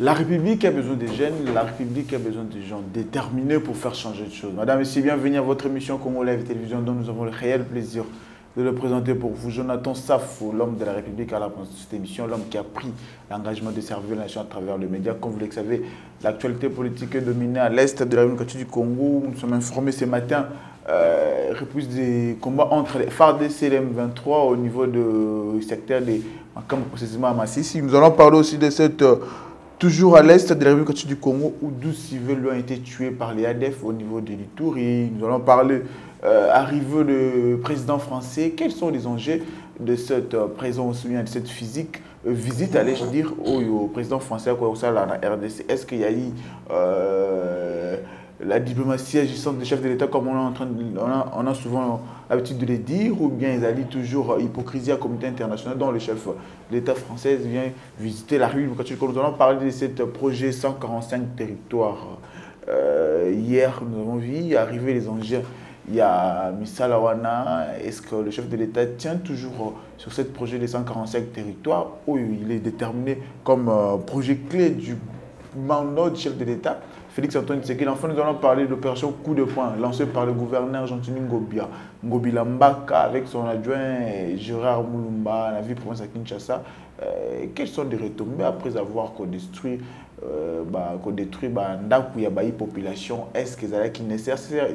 La République a besoin des jeunes, la République a besoin des gens déterminés pour faire changer de choses. Madame, Messieurs, bienvenue à votre émission Congo Live Télévision dont nous avons le réel plaisir de le présenter pour vous. Jonathan Safo, l'homme de la République à la de cette émission, l'homme qui a pris l'engagement de servir la nation à travers le média. Comme vous le savez, l'actualité politique est dominée à l'est de la République du Congo. Nous sommes informés ce matin euh, repousse des combats entre les FARDC et les M23 au niveau du secteur des Makam, précisément à Massissi. Nous allons parler aussi de cette, euh, toujours à l'est de la République du Congo, où 12 civils ont été tués par les ADF au niveau de l'Itourie. Nous allons parler euh, arrivée du président français. Quels sont les enjeux de cette euh, présence, de cette physique euh, visite, allais-je dire, au, président français de la RDC Est-ce qu'il y a eu euh, la diplomatie agissante des chefs de l'État, comme on a, en train de- on a, souvent l'habitude de le dire, ou bien ils allient toujours hypocrisie à la communauté internationale dont le chef de l'État français vient visiter la. Quand nous allons parler de ce projet 145 territoires. Hier, nous avons vu arriver les enjeux. Il y a Wana. Est-ce que le chef de l'État tient toujours euh, sur ce projet des 145 territoires? Où il est déterminé comme euh, projet clé du mandat du chef de l'État Félix Antoine Tshisekedi. Enfin, nous allons parler de l'opération coup de poing lancée par le gouverneur Jean-Tini Ngobia, Ngobila Mbaka avec son adjoint Gérard Moulumba, la ville province à Kinshasa. Euh, quelles sont les retombées après avoir détruit euh, bah, qu'on détruit bah, ndako ya population est-ce que ezalaki nécessaire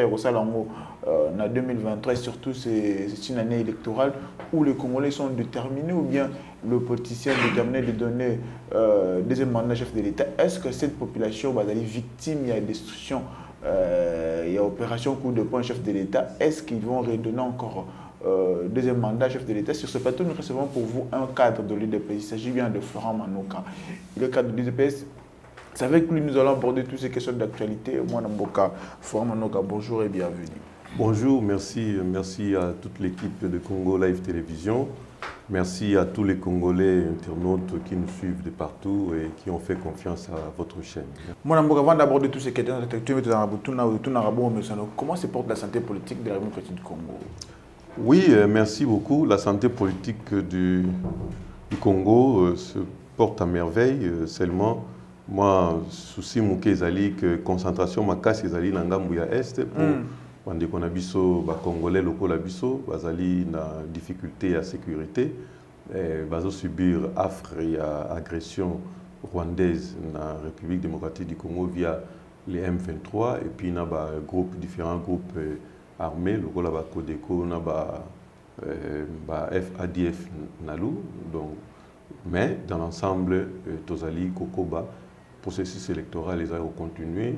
ya kosala yango en 2023 et surtout c'est une année électorale où les Congolais sont déterminés ou bien le politicien déterminé de donner euh, deuxième mandat chef de l'État. Est-ce que cette population est victime il y a destruction euh, il y a opération coup de poing chef de l'État? Est-ce qu'ils vont redonner encore euh, deuxième mandat chef de l'État. Sur ce plateau, nous recevons pour vous un cadre de l'UDPS. Il s'agit bien de Florent Manoka. Il est cadre de l'UDPS. C'est avec lui que nous allons aborder toutes ces questions d'actualité. Moi, Namboka, Florent Manoka, bonjour et bienvenue. Bonjour, merci, merci à toute l'équipe de Congo Live Télévision. Merci à tous les Congolais internautes qui nous suivent de partout et qui ont fait confiance à votre chaîne. Moi, Namboka, avant d'aborder toutes ces questions d'actualité, comment se porte la santé politique de la République du Congo Oui, euh, merci beaucoup. La santé politique du, du Congo euh, se porte à merveille. euh, seulement, moi, souci ezali que concentration makasi ezali na ngambu ya est pour Mm. bandeko na biso bacongolais lokola biso bazali na difficulté ya sécurité bazosubir affre ya agression rwandaise na république démocratique du congo via les m23 et puis na bagroupe différents groupes armés lokola bacodeco na ba, eh, ba fadf donc mais dans l'ensemble eh, tozali kokoba processus électoral ezali kocontinue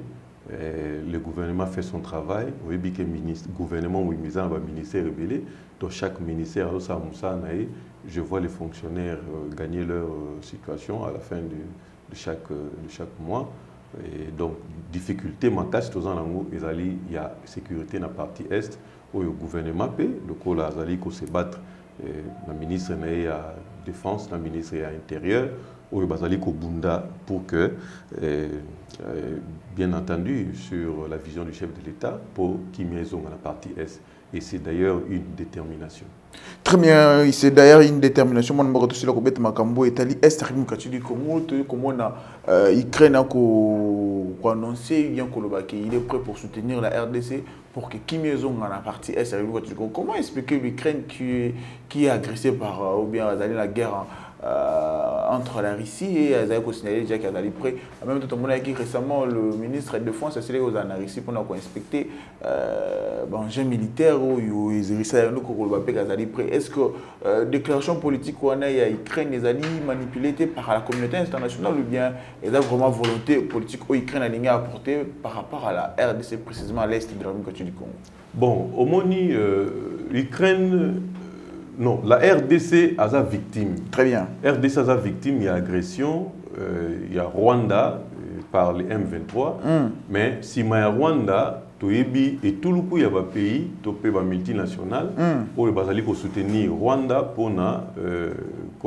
euh, le gouvernement fait son travail. Le ministre- gouvernement ou ministère va ministère rebellé. Dans chaque ministère, alors ça, Moussa, Naé, je vois les fonctionnaires euh, gagner leur euh, situation à la fin de chaque, euh, de chaque mois. Et donc, difficulté, ma casse, tous en langue, il y a sécurité dans la partie est, le gouvernement paie, le coup, là, il se battre. Le ministre Naé à défense, le ministre à intérieur, oyo bazali kobunda pour que, euh, euh, bien entendu, sur la vision du chef de l'État, pour Kimia Ezonga, la partie Est. Et c'est d'ailleurs une détermination. Très bien, c'est d'ailleurs une détermination. Moi, je suis dit que Makambo allé est République du Congo, comme on a Ukraine a annoncé, bien il est prêt pour soutenir la RDC pour que Kim Jong dans la partie est République du Congo. Comment expliquer l'Ukraine qui, qui est agressée par euh, ou bien la guerre hein, entre la Russie et Azali signalé déjà qu'elle est prêt. En même temps, on a dit récemment le ministre de a signé aux Russie pour nous inspecter euh, militaires ou les Russes prêt. Est-ce que euh, déclaration politique où on a Ukraine les alliés manipulée par la communauté internationale ou bien il a vraiment volonté politique où Ukraine a à apporter par rapport à la RDC précisément à l'est de la République du Congo? Bon, au Moni, euh, l'Ukraine, non, la RDC a sa victime. Très bien. RDC a sa victime, il y a agression, euh, il y a Rwanda euh, par les M23, Mm. mais si il y a Rwanda, toyebi et tout le coup il y a un pays, topé ba multinational, Mm. pour le basali pour soutenir Rwanda pour na euh,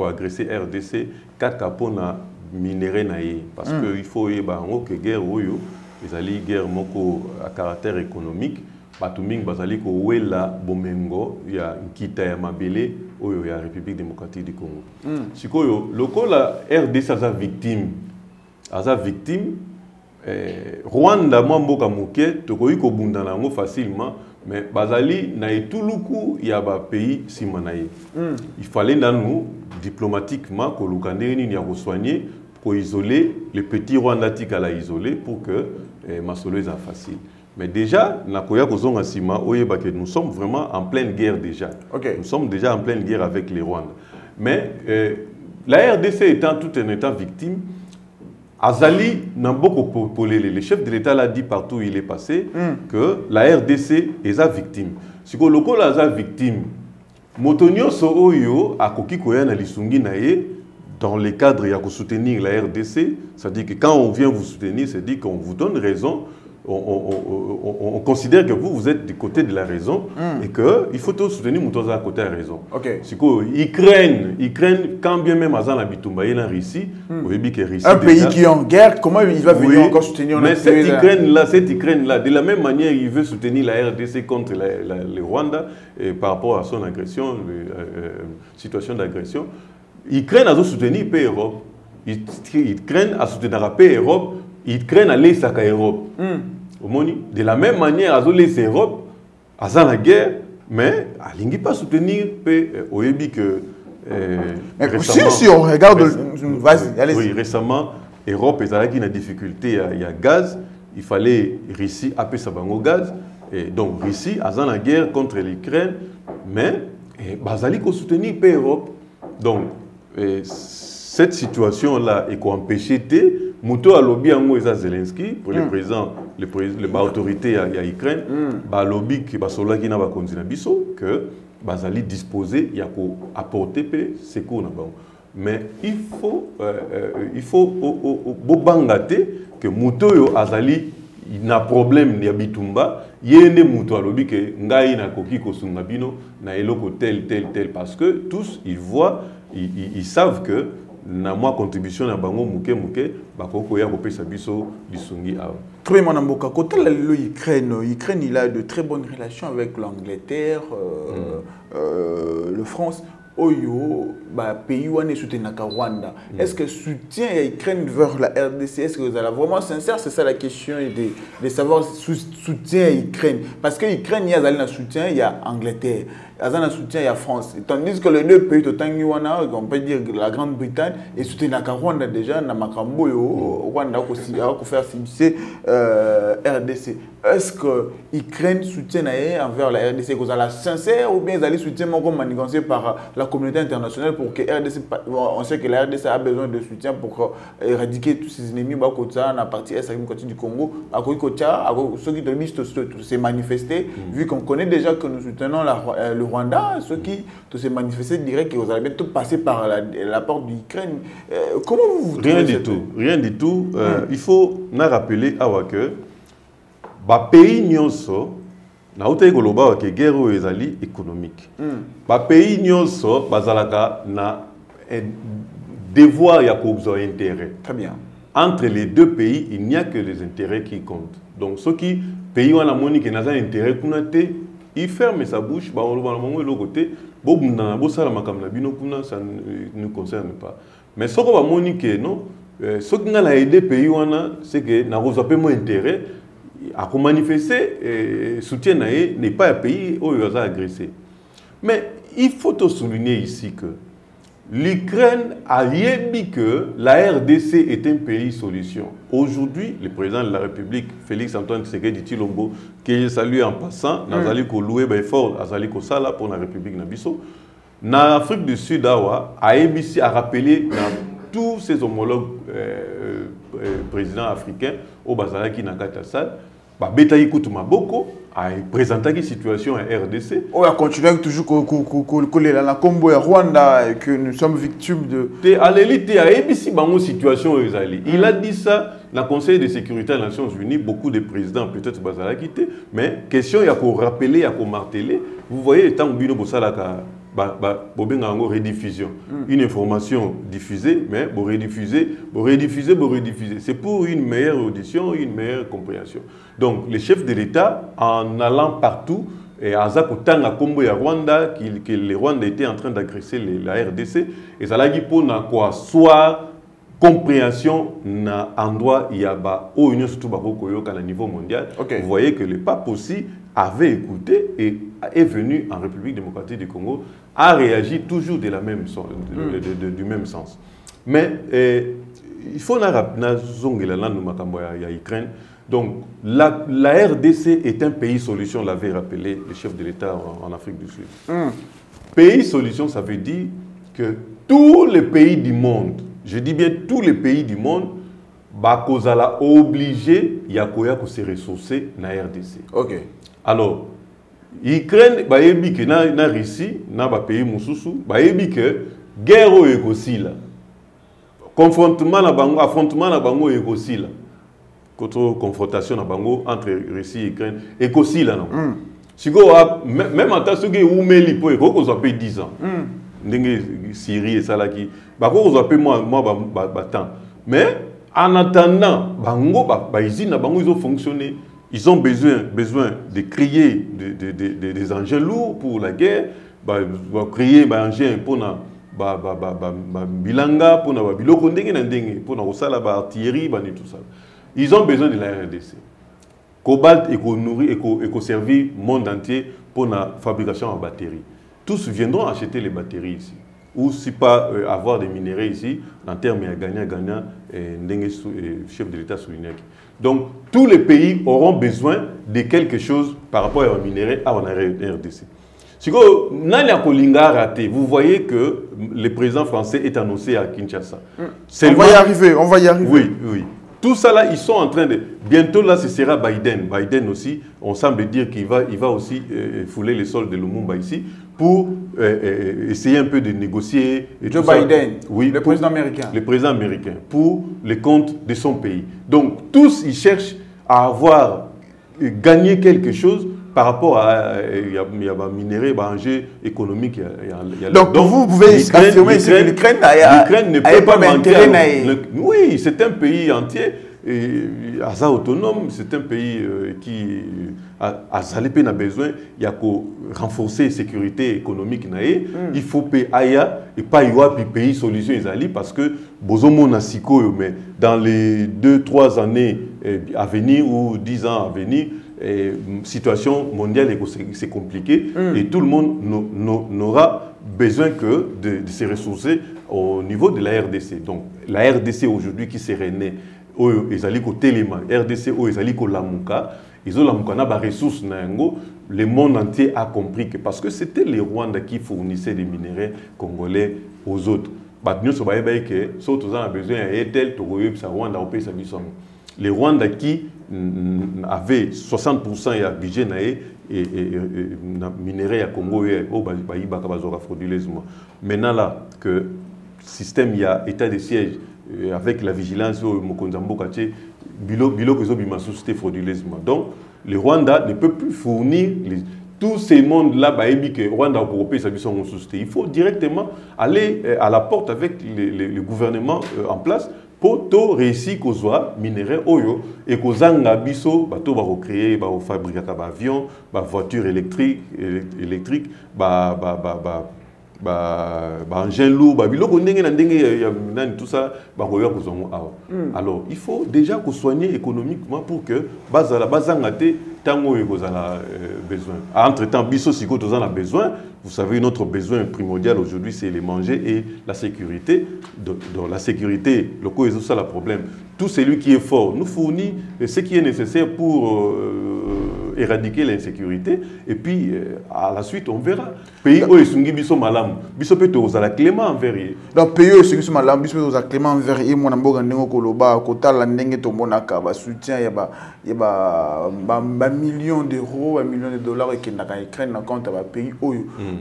agresser RDC, kaka pour na ye parce Mm. que il faut oyeba yango ke guerre oyo ezali guerre moko à caractère économique bato mingi bazali kowela bomengo ya nkita ya mabele oyo ya république démocratique du congo Mm. sikoyo lokola rdc aza victime aza victime eh, rwanda mwa mboka moke tokoki kobunda na yango facilement mais bazali na etuluku ya bapays nsima na ye Mm. il fallait nanu diplomatiquement koluka ndenge nini ya kosoigner koisole le petit rwanda tikala isolé pour que eh, masolo eza facile mais déjà nakoya kozonga nous sommes vraiment en pleine guerre déjà nous sommes déjà en pleine guerre avec les rwanda mais euh, la rdc étant tout en étant victime Azali Namboko Polele, le chef de l'État l'a dit partout où il est passé Mm. que la RDC est sa victime. Si local est victime, Motonio so oyo akoki koya na lisungi na ye dans le cadre ko soutenir la RDC, c'est-à-dire que quand on vient vous soutenir, c'est dire qu'on vous donne raison, on, on- on- on- on considère que vous, vous êtes du côté de la raison Mm. et qu'il faut tout soutenir Moutoza à côté de la raison. Ok. sikoyo ukraine ukraine quand bien même aza na bitumba ye na russie Un pays qui est en guerre, comment il va venir Oui, encore soutenir mais cette pays, là Ukraine-là, cette Ukraine-là, de la même manière, il veut soutenir la RDC contre la- la- le Rwanda et par rapport à son agression, le- euh, euh, situation d'agression. Ukraine a soutenu peu Europe. Ukraine a soutenu peu Europe. Ukraine a laissé à Europe. Mm. De la même manière, a laissé Europe, a la guerre, mais a lingi pas soutenir peu Oyebi que. euh, récemment- si, si on regarde, vas-y, allez-y. Oui, récemment, Europe ezalaki une difficulté, il y a- gaz, il fallait Russie apesa bango gaz. Et donc Russie a la guerre contre l'Ukraine, mais eh, bazali ko soutenir pe Europe. Donc eh, cette situation-là est empêcher te moto alobi yango eza Zelensky pour le Mm. président le président le autorité ya, Ukraine Mm. balobi ke basolaki na bakonzi na biso que bazali disposé ya ko apporter pe secours na bango mais il faut euh, euh, il faut o- o- o- bobanga te que moto oyo azali na problème ya bitumba ye nde moto alobi ke ngai nakoki kosunga bino na eloko tel tel tel parce que tous ils voient ils, ils, ils savent que na mwa contribution na bango moke moke bakoki koya kopesa biso lisungi awa Très mon Mboka. Côté de l'Ukraine, l'Ukraine, il a de très bonnes relations avec l'Angleterre, euh, euh, le France. Oyo, bah, pays où on est soutenu à Rwanda. Est-ce que soutien à l'Ukraine vers la RDC, est-ce que vous allez vraiment sincère C'est ça la question de, de savoir sou- soutien à l'Ukraine. Parce que l'Ukraine, il y a un soutien, il y a Angleterre. Il y a un soutien, il y a France. Tandis que les deux pays, on peut dire la Grande-Bretagne, et soutenu à Rwanda déjà, na Makambo, yo, Rwanda, a faire subir euh, RDC. Est-ce que l'Ukraine soutient envers la RDC vous la sincère ou bien ils allaient soutien manigancé par la communauté internationale pour que RDC, on sait que la RDC a besoin de soutien pour éradiquer tous ses ennemis, bah, dans la partie est du Congo, à à ceux qui doivent se manifester, vu qu'on connaît déjà que nous soutenons la- euh, le Rwanda, ceux qui se manifester diraient que vous allez bientôt passer par la, la porte de l'Ukraine. Euh, comment vous, vous Rien du tout, rien du tout. Euh, Il faut na rappeler awa que bapays nyonso nautaki koloba awa ke guerre oyo ezali économique Hmm. bapays nyonso bazalaka na eh, devoir ya kozwa intérêt Très bien. entre les deux pays il n'y a que les intérêts qui comptent donc soki pays wana amoni ke naza intérêt kuna te il ferme sa bouche na te bobundana bosala makambo na bino kuna ça ne nous concerne pas. Mais soko bamoni ke non euh, soki ngai na aide pays wana c'est que nakozwa mpe mo intérêt akomanifeste euh, soutien na n'est pas ya pays oyo aza agressé mais il faut souligner ici que L'Ukraine a dit que la RDC est un pays solution. Aujourd'hui, le président de la République, Félix Antoine Tshisekedi Tshilombo, que je salue en passant, nazali ko louer ben fort, azali ko sala pour la République na biso. Na Afrique du Sud awa, a ABC a rappelé dans tous ses homologues euh, euh, présidents africains au bazalaki na kati ya salle, ba betaki kutu maboko, a présenté la situation à RDC. On va continuer toujours coller la combo à Rwanda et que nous sommes victimes de. te aleli te ayebisi bango situation ezali il a dit ça na conseil de sécurité des nations unies beaucoup de présidents peut-être bazalaki te mais question ya korapele ya komartele vous voyez ntango bino bosalaka ba, ba, bobenga yango rediffusion. Une information diffusée, mais vous rediffuser, vous rediffuser, vous rediffuser. C'est pour une meilleure audition, une meilleure compréhension. Donc, le chef de l'État, en allant partout, et aza kotanga kombo ya Rwanda, qu'il- que le Rwanda était en train d'agresser les- la RDC, et ça l'a dit pour quoi soit compréhension na endroit il y a ba au union surtout ba niveau mondial vous voyez que le pape aussi avait écouté et est venu en République démocratique du Congo a réagi toujours de la même sorte, de- de- de- du même sens. Mais eh, il faut na rap- na zongela nanu makambo ya, Ukraine. Donc la, la RDC est un pays solution l'avait rappelé le chef de l'État en, en Afrique du Sud. Pays solution, ça veut dire que tous les pays du monde, je dis bien tous les pays du monde, bakozala obligé ya koya ko se ressourcer na RDC. Ok. Alors, Ukraine bayebi ke na, na Russie na ba pays mususu bayebi ke guerre oyo ekosila. Confrontement na bango, affrontement na bango ekosila. Contre confrontation na bango entre Russie et Ukraine ekosila na. Mm. sikoyo même ata soki eumeli mpo ekoki kozwa mpe 10 ans ndenge syrie esalaki bakoki kozwa mpe mwa mwa ba- ba- batemps mais en attendant bango ba- bausine na bango izofonctionner ils ont besoin, besoin de créer de- de- de- de- des engins lourds pour la guerre ba- ba créer ba- ba- ba- ba- bilanga na ndenge mpona kosala baartillerie bani tout ça ils ont besoin de la rdc Cobalt éco-nourrir, éco- éco-servir monde entier pour la fabrication en batterie. Tous viendront acheter les batteries ici. Ou si pas euh, avoir des minéraux ici, en termes de gagnant-gagnant, le chef de l'État soulignait. Donc, tous les pays auront besoin de quelque chose par rapport aux minéraux à la RDC. Si vous Kolinga a raté, vous voyez que le président français est annoncé à Kinshasa. On Seulement- va y arriver, on va y arriver. oui, oui. Tout ça là, ils sont en train de. Bientôt là, ce sera Biden. Biden aussi, on semble dire qu'il va, il va aussi euh, fouler les sols de Lumumba ici pour euh, euh, essayer un peu de négocier. et Joe ça. Biden, oui, le pour- président américain. le président américain, pour les comptes de son pays. Donc tous, ils cherchent à avoir euh, gagné quelque chose par rapport à il y a, il y a un minerai, un enjeu économique. il y a- Donc, vous pouvez l'Ukraine- affirmer que l'Ukraine- ne peut pas manquer. à- oui, c'est un pays entier. Et Asa autonome, c'est un pays euh, qui a, a zali pe na besoin il y a qu'au renforcer la sécurité économique na ye. il faut pe aya et pas y puis pays solution ezali parce que sikoyo mais dans les deux trois années eh, à venir ou dix ans à venir eh, situation mondiale est- c'est compliqué et tout le monde n'aura besoin que de, de se ressourcer au niveau de la RDC. Donc la RDC aujourd'hui qui serait née, oyo ezali kotelema, RDC oyo ezali kolamuka, ezolamuka na ba ressources na yango, le monde entier a compris que parce que c'était les Rwandais qui fournissaient des minéraux congolais aux autres. bato nyonso bayebaki ke soki toza na besoin ya ye tel tokoyebisa rwanda kopesa biso yango le rwanda qui mm, avait 60 ya budget na ye et, et, et, na minerai ya congo oyo oyo ba- bayibaka bazwaka frauduleusement maintenant là que système ya état de siège avec la vigilance oyo mokonzi ya mboka tie bilo- biloko ezobima susu te frauduleusement donc le rwanda ne peut plus fournir les, tous ces mondes-là, bah, ebi que Rwanda européen, ça son société. Il faut directement aller euh, à la porte avec le, gouvernement euh, en place pour to réussir qu'on soit minerai oyo et qu'on zanga biso bato ba recréer ba fabriquer ba avion ba voiture électrique élec- électrique ba ba ba lourd ndenge na ndenge ya, nani tout ça kozwa ngo awa. Alors il faut déjà qu'on soigner économiquement pour que bazala bazanga te tango oyo ekozala euh, besoin. Entre temps biso sikoyo toza na besoin vous savez notre besoin primordial aujourd'hui c'est les manger et la sécurité dans dans la sécurité loko ezosala problème tout celui qui est fort nous fournit euh, ce qui est nécessaire pour euh, éradiquer l'insécurité et puis euh, à la suite on verra pays oyo esungi biso malamu biso mpe tokozala clément envers donc pays oyo esoki so malamu biso mpe toza clément envers ye mwana mboka ndenge okoloba kotala ndenge tomonaka basoutien ya ba- ya ba- ba- bamillion d'euros bamillion de dollars ekendaka ukraine na compte ya bapays oyo euh, soutenaka mpe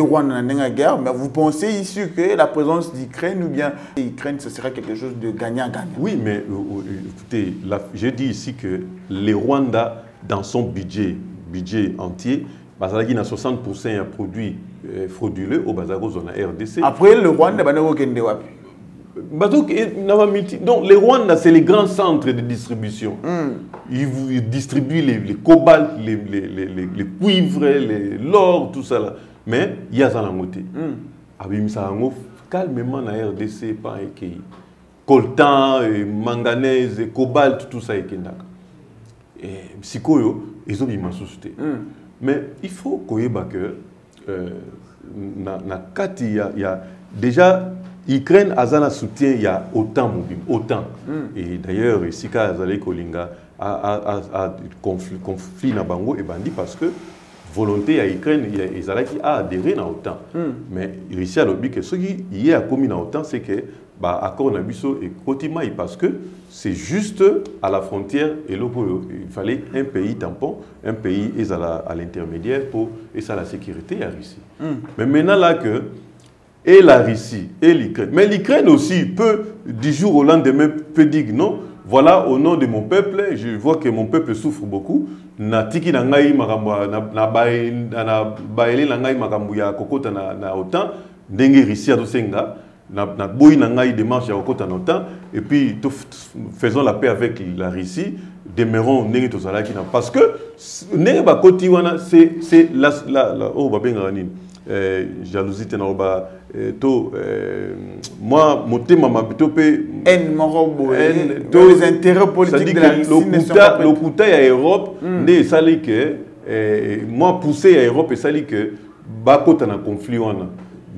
rwanda na ndenge ya guerre. Mais vous pensez ici que la présence d'ukraine ou bien ukraine ce sera quelque chose de gagnant-gagnant Oui, mais euh, euh, écoutez, la- j'ai dit ici que les Rwanda, dans son budget, budget entier, bazalaki na 60% ya produit euh, frauduleux kozwa na rdc après le rwanda bana kokende wapi? Bazouk et Nava Multi- Donc, les Rwanda, c'est les grands centres de distribution. Ils, vous- ils distribuent les, les cobalt, les, les, les, cuivres, l'or, tout ça là. Mais il y a ça le côté. Abimisa Yango, calmement na RDC, pas un coltan, et manganèse, et cobalt, tout ça est kendaka. Et sikoyo, ils ont mis ma société. Mais il faut qu'on ait que euh, na, na kati, il y a déjà Ukraine azana soutien il y a autant mobile, autant. Et d'ailleurs, Sika Azale Kolinga a, a, a, conflit, conflit na bango et bandi parce que volonté à Ukraine, il y a- Ezalaki a adhéré na autant. Mais Russie a lobby que ce qui y a commis na autant, c'est que bah, accord na biso et Kotimaï parce que c'est juste à la frontière et il fallait un pays tampon, un pays est à l'intermédiaire pour et ça la sécurité à Russie. Mais maintenant là que et la Russie et l'Ukraine. Mais l'Ukraine aussi peut, du jour au lendemain, peut dire non, voilà, au nom de mon peuple, je vois que mon peuple souffre beaucoup. Na tiki na ngai makambo na na bae- na baele na ngai makambo ya kokota na na OTAN ndenge Russie azosenga na na na ngai démarche ya kokota na OTAN et puis faisons la paix avec la Russie demeurons ndenge tozalaki na parce que ndenge bakoti wana c'est c'est la la la oh babengaka nini? Euh, jalousie te nakoba euh, to euh, moi motema mabe to mpe haine moko boye to les intérêts politiques de la Russie ne sont pas lokuta ya europe nde esali ke eh, moi poussé ya europe esali ke bakota na conflit wana.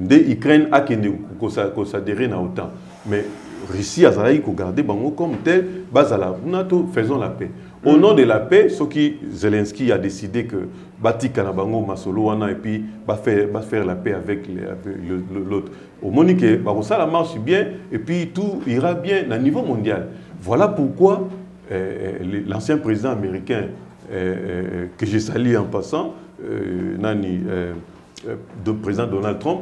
Nde ukraine akende kosa- kosadere na otan. Mais russie azalaki kogarde bango comme tel bazala kuna to faisons la paix au nom de la paix soki zelensky a décidé que batika na bango masolo et puis bafaire bafaire la paix avec l'autre. Omoni ke bakosala marche bien et puis tout ira bien na niveau mondial. Voilà pourquoi euh, euh, l'ancien président américain euh, que je salue en passant, euh, Nani, le président Donald Trump,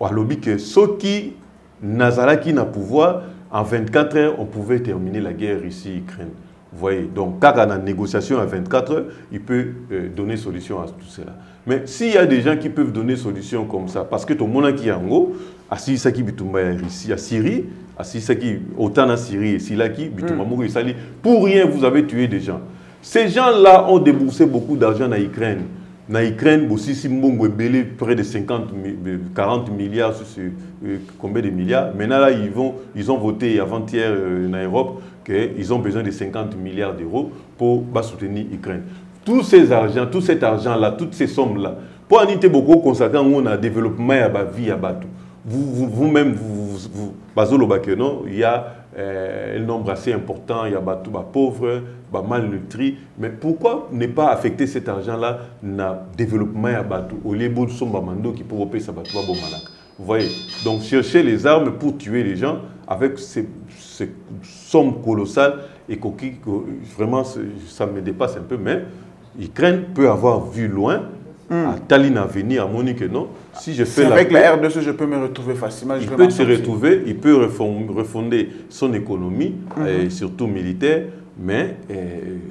a lobby que ceux qui n'azalaki na pouvoir, en 24 heures, on pouvait terminer la guerre Russie-Ukraine. Vous voyez, donc, quand on a une négociation à 24 heures, il peut euh, donner solution à tout cela. Mais s'il y a des gens qui peuvent donner solution comme ça, parce que tout le monde qui est en haut, assis ça qui bitumba Russie, à Syrie, assis ça qui autant en Syrie et Silaki, bitumba moko esali, pour rien vous avez tué des gens. Ces gens-là ont déboursé beaucoup d'argent dans l'Ukraine. Dans l'Ukraine, aussi, si Mbongo Ebele, près de 50, mi- euh, 40 milliards, euh, combien de milliards Maintenant, là, ils, vont, ils ont voté avant-hier euh, en Europe qu'ils ont besoin de 50 milliards d'euros pour bah, soutenir l'Ukraine. Tous ces argents, tout cet argent-là, toutes ces sommes-là, pour en beaucoup consacrer on a développement à la vie à Batou. Vous, vous- vous-même, vous, vous, vous, il y a euh, un nombre assez important, il y a Batou, bah, pauvres, bah, malnutris. Mais pourquoi ne pas affecter cet argent-là dans le développement à Batou Au lieu de Mando qui peut payer sa Batou à. Vous voyez? Donc chercher les armes pour tuer les gens avec ces, ces sommes colossales et coquilles, que vraiment ça me dépasse un peu, mais l'Ukraine peut avoir vu loin. À Tallinn à venir, à Monique, non? Si je fais la avec paix- la RDC, je peux me retrouver facilement. je il peut se retrouver, il peut refon- refonder son économie, et surtout militaire, mais euh,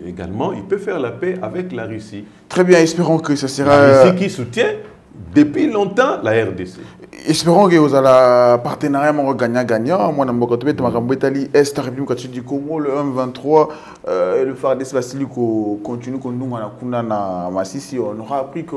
également, il peut faire la paix avec la Russie. Très bien, espérons que ça La sera. Russie qui soutient depuis longtemps la RDC. Espérons que vous allez partenariat moko gagnant-gagnant. Moi, je suis en train de Est, République du Congo, le 1-23, euh, le FARDC Vassili continue qu'on nous a na Massissi. On aura appris que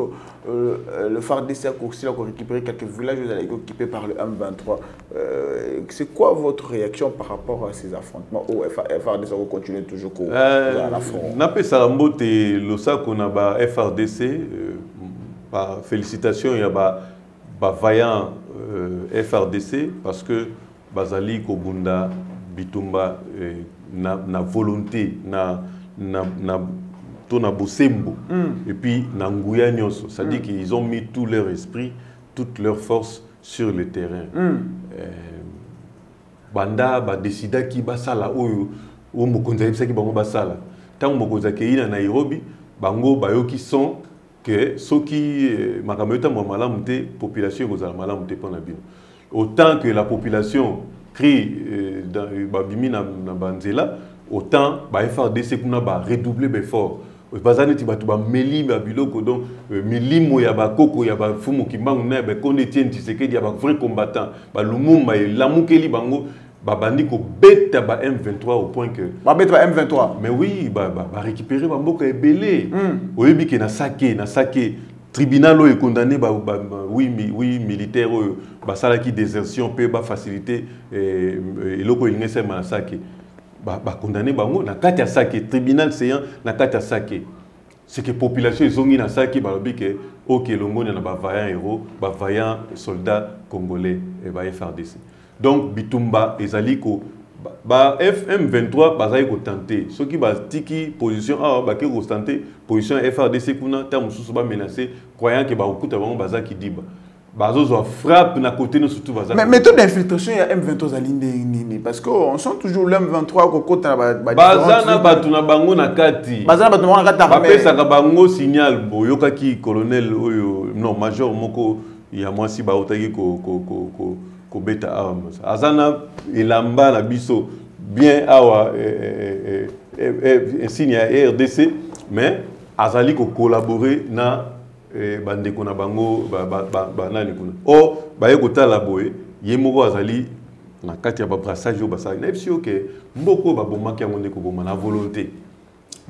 euh, le FARDC a aussi récupéré quelques villages occupés par le 1-23. Euh, C'est quoi votre réaction par rapport à ces affrontements? Ou FARDC va continuer toujours qu'au- à la front napesaka mbote losako na ba frdc euh, ba félicitation ya ba bavaillant euh, frdc parce que bazali kobunda bitumba euh, na, na volonté na, na, na, to na bosembo. Et puis na nguya nyonso. C'est-à-dire qu'ils ont mis tout leur esprit toute leur force sur le terrain. Euh, banda badesidaki basala oyo oyo mokonzi ayebisaki bango basala ntango mokonzi akei na nairobi bango bayoki son ke soki eh, makambo etambola malamu te population autant que la population crie euh, dans- babimi na, banzela autant ba frdc kuna baredoubler baeffort baza neti bato bameli donc euh, ya balumumba elamukeli bango babandi kobeta ba m23 au point que babeta ba m23? Mais oui barécupéré ba, ba bamboka ebele. Mm. oyebi ke na sake na sake tribunal oyo ekondamne ba, ba, ba, oui, mi, oui militaire oyo basalaki désertion mpe bafacilité eh, eloko elingi esema na sake. Bakondamne ba bango na kati ya sake tribunal séant na kati ya sake. C'est que population ezongi na sake balobi ke oke elongoni na bavaillant héros bavaillant soldat congolais e ba frdc donc bitumba ezali ko ba fm23 bazali kotente soki batiki position awa bake kotente position ya frdc kuna ntango mosusu bamenace croyant ke bakokuta bango baza kidiba. Bazozwa frappe na côté no surtout baza mais méthode d'infiltration ya m23 ezali ndenge nini? Parce que on sent toujours le m23 kokota na baza na bato na bango na kati. Baza na bato na bango na kati bapesaka bango signal boyokaki colonel oyo non major moko ya mwasi bautaki ko, ko, ko, ko, kobeta arme aza na elamba na biso bien awa eh, eh, eh, insigne ya rdc mais azali kocollabore na bandeko na bango banani kuna. Or baye kotala boye ye moko azali na kati ya babrassage oyo basalaki nayebi si oke mboka oyo babomaki yango nde koboma na volonté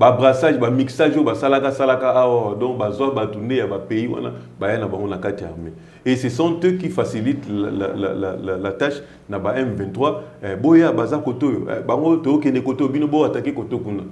babrassage bamixage oyo basalaka salaka awa donc bazwa bato nde ya bapays wana baya na na kati ya armée. Et ce sont eux qui facilitent la, la, la, la, la tâche na ba M23. Eh, boya baza koto eh, bango tookende koto bino bo attaquer koto kuna.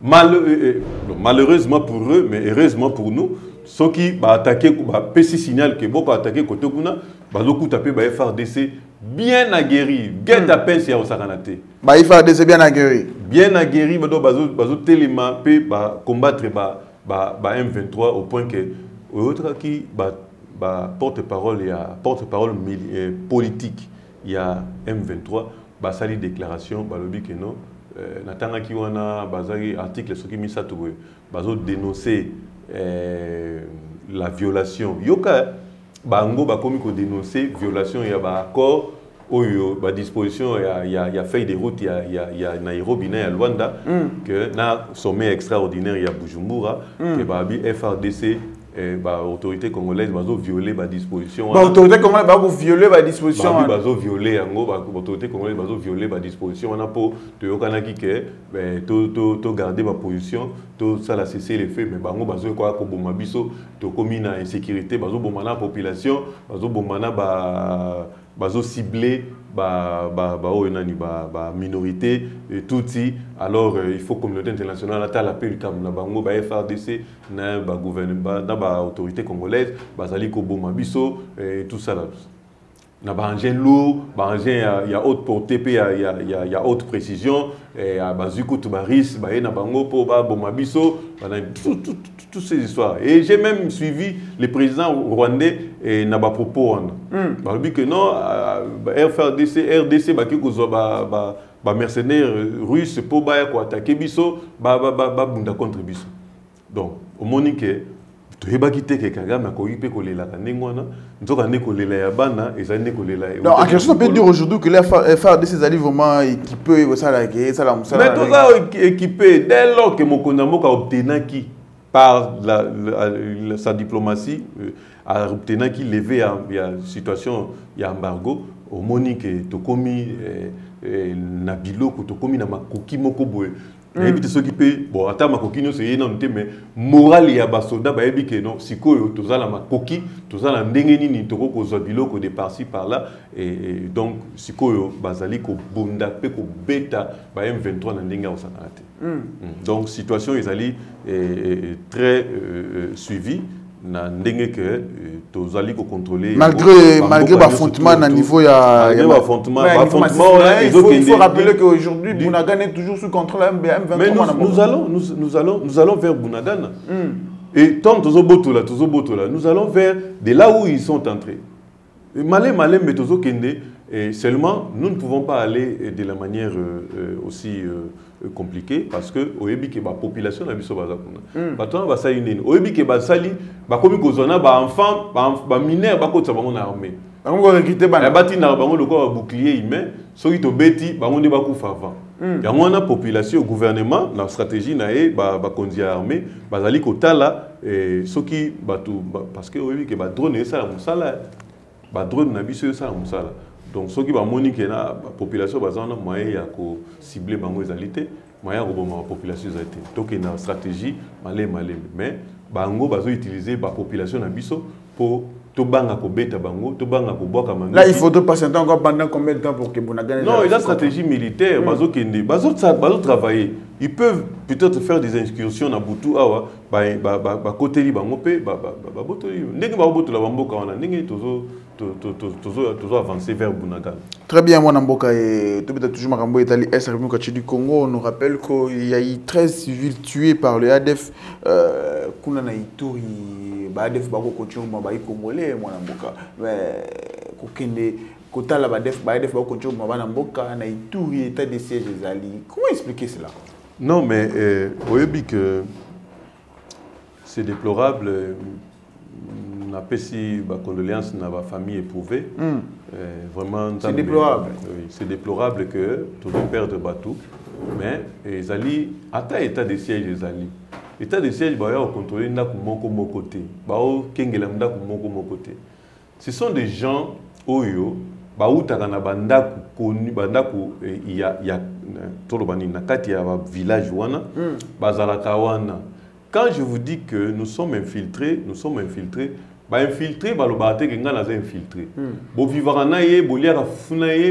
Mal, eh, malheureusement pour eux mais heureusement pour nous soki baattaqué bapesi signal ke boko attaqué koto kuna bazokuta mpe ba FRDC bien aguerri. Get à peine ya kosakana te ba FRDC bien aguerri. Bien aguerri bado bazotelema mpe bacombattre ba, ba, ba M23 au point que oyotaki ba porte-parole ya porte-parole eh, politique ya M23 basali déclaration balobi ke non. Eh, natangaki wana bazali article soki misato boye bazo dénoncer eh, la violation. Yoka bango bakomi ko dénoncer violation ya ba accord oyo ba disposition ya, ya, ya feuille de route ya, ya, ya Nairobi na ya Luanda mm. que na sommet extraordinaire ya Bujumbura mm. que babi FRDC autorité congolaise bazo violer ba disposition ba autorité congolaise bazo violer ba disposition ba bazo violer yango ba autorité congolaise bazo violer ba disposition wana po to yokana ki ke to to to garder ba position to sala cesser les faits mais bango bazo ko ko boma biso to komi na insécurité bazo boma na population bazo boma na ba bazo cibler ba ba ba oyo nani ba ba minorité alors euh, il faut communauté internationale atala pe likam na bango ba FRDC na ba gouvernement na ba autorité congolaise bazali ko boma biso tout ça na ba engin lourd engin ya, ya haute portée ya ya, ya haute précision. Bazuku to ba ris ba na bango po ba boma biso bana tout, tout, tout, toutes ces histoires. Et j'ai même suivi le président rwandais et propos wana mm. balobi que non euh, FRDC RDC baki kozwa ba ba ba mercenaires russes po baya ko attaquer biso ba bunda contre biso donc omoni ke toyebaki te ke kagame akoki mpe kolelaka ndenge wana nzoka nde kolela ya bana ezali nde kolela donc en quelque on peut dire aujourd'hui que FRDC ezali vraiment équipé esalaki esala mosala toza équipé dès lors que mokonzi ya mboka obtenaki par la, la, la, sa diplomatie euh, obtenaki levé ya, ya situation ya embargo omoni ke tokomi eh, eh, na biloko tokomi na makoki moko boye nayebi te soki mpe bon ata makoki nyonso eye nanu te mais morale ya basoda bayebi ke non sikoyo toza na makoki toza na ndenge nini tokoki kozwa biloko de parci par là et donc sikoyo bazali kobunda mpe kobeta ba m23 na ndenge ya kosakana te mm. mm. donc situation ezali eh, eh, très euh, suivi na ndenge ke tozali kocontrôler malgré malgré baffrontement na niveau ya malgré baffrontement baffrontement il faut il faut rappeler que aujourd'hui Bunagana est toujours sous contrôle M23 mais nous, nous allons nous, nous allons nous allons vers Bunagana mm. et tant tozobotola tozobotola nous allons vers de là où ils sont entrés. Malé malé mais tozokende. Et seulement nous ne pouvons pas aller de la manière euh, aussi euh, compliqué parce que oyebi ke bapopulation na biso baza kuna. Bato wana basali nini? Oyebi ke basali bakomi kozwa na baenfant baminere bakotisa bango na armée. Batindaka bango lokola babouclier humain soki tobeti bango nde bakufa avant. Yango wana population gouvernement na stratégie na ye ba- bakonzi ya armée bazali kotala eh, soki bato ba- parce que oyebi ke badrone esala mosala badrone na biso esala mosala donc soki bamoni ke na population baza wana moyen ya kocible bango ezali te moyen ya koboma bapopulation ezali te tokende na stratégie malemi malemi mais bango bazoutilize bapopulation na biso mpo tobanga kobeta bango tobanga kobwaka mandoki. Là, il faudrait patienter encore pendant combien de temps pour que Bounagane... Non, il a stratégie militaire, bazo kende, bazo tra- bazo travailler. Ils peuvent peut-être faire des incursions na butu awa, ba ba ba ba koteli bango pe ba ba ba- ba botoli. Ndenge ba botola bamboka wana, ndenge tozo to- to- to- tozo tozo avancer vers. Très bien, moi, Namboka, et toujours Marambo est allé Est République du Congo? On nous rappelle qu'il y a eu 13 civils tués par le ADF. Euh, Kuna na Ituri, ADF bako congolais, moi, Namboka. Mais, kokende, kota la ba ADF, ba ADF bako continue ma ba Namboka, na Ituri, état de siège des alliés. Comment expliquer cela? Non, mais euh, que c'est déplorable. euh, Na pesi ba condoléances na ba famille éprouvée. Hmm. Euh, vraiment, C'est déplorable. Oui, c'est déplorable que tout le perdre bateau. Mais les alliés, ata état de siège les alliés. État de siège, bah, au contrôler ndaku moko moko te. Bah, au kengela ndaku moko moko te. Ce sont des gens oyo ba utaka na bandaku konu bandaku eh, ya ya tolo bani na kati ya ba village wana bazalaka wana. Quand je vous dis que nous sommes infiltrés, nous sommes infiltrés, ba infiltré balobaka te ke ngai naza bovivaka na ye boliaka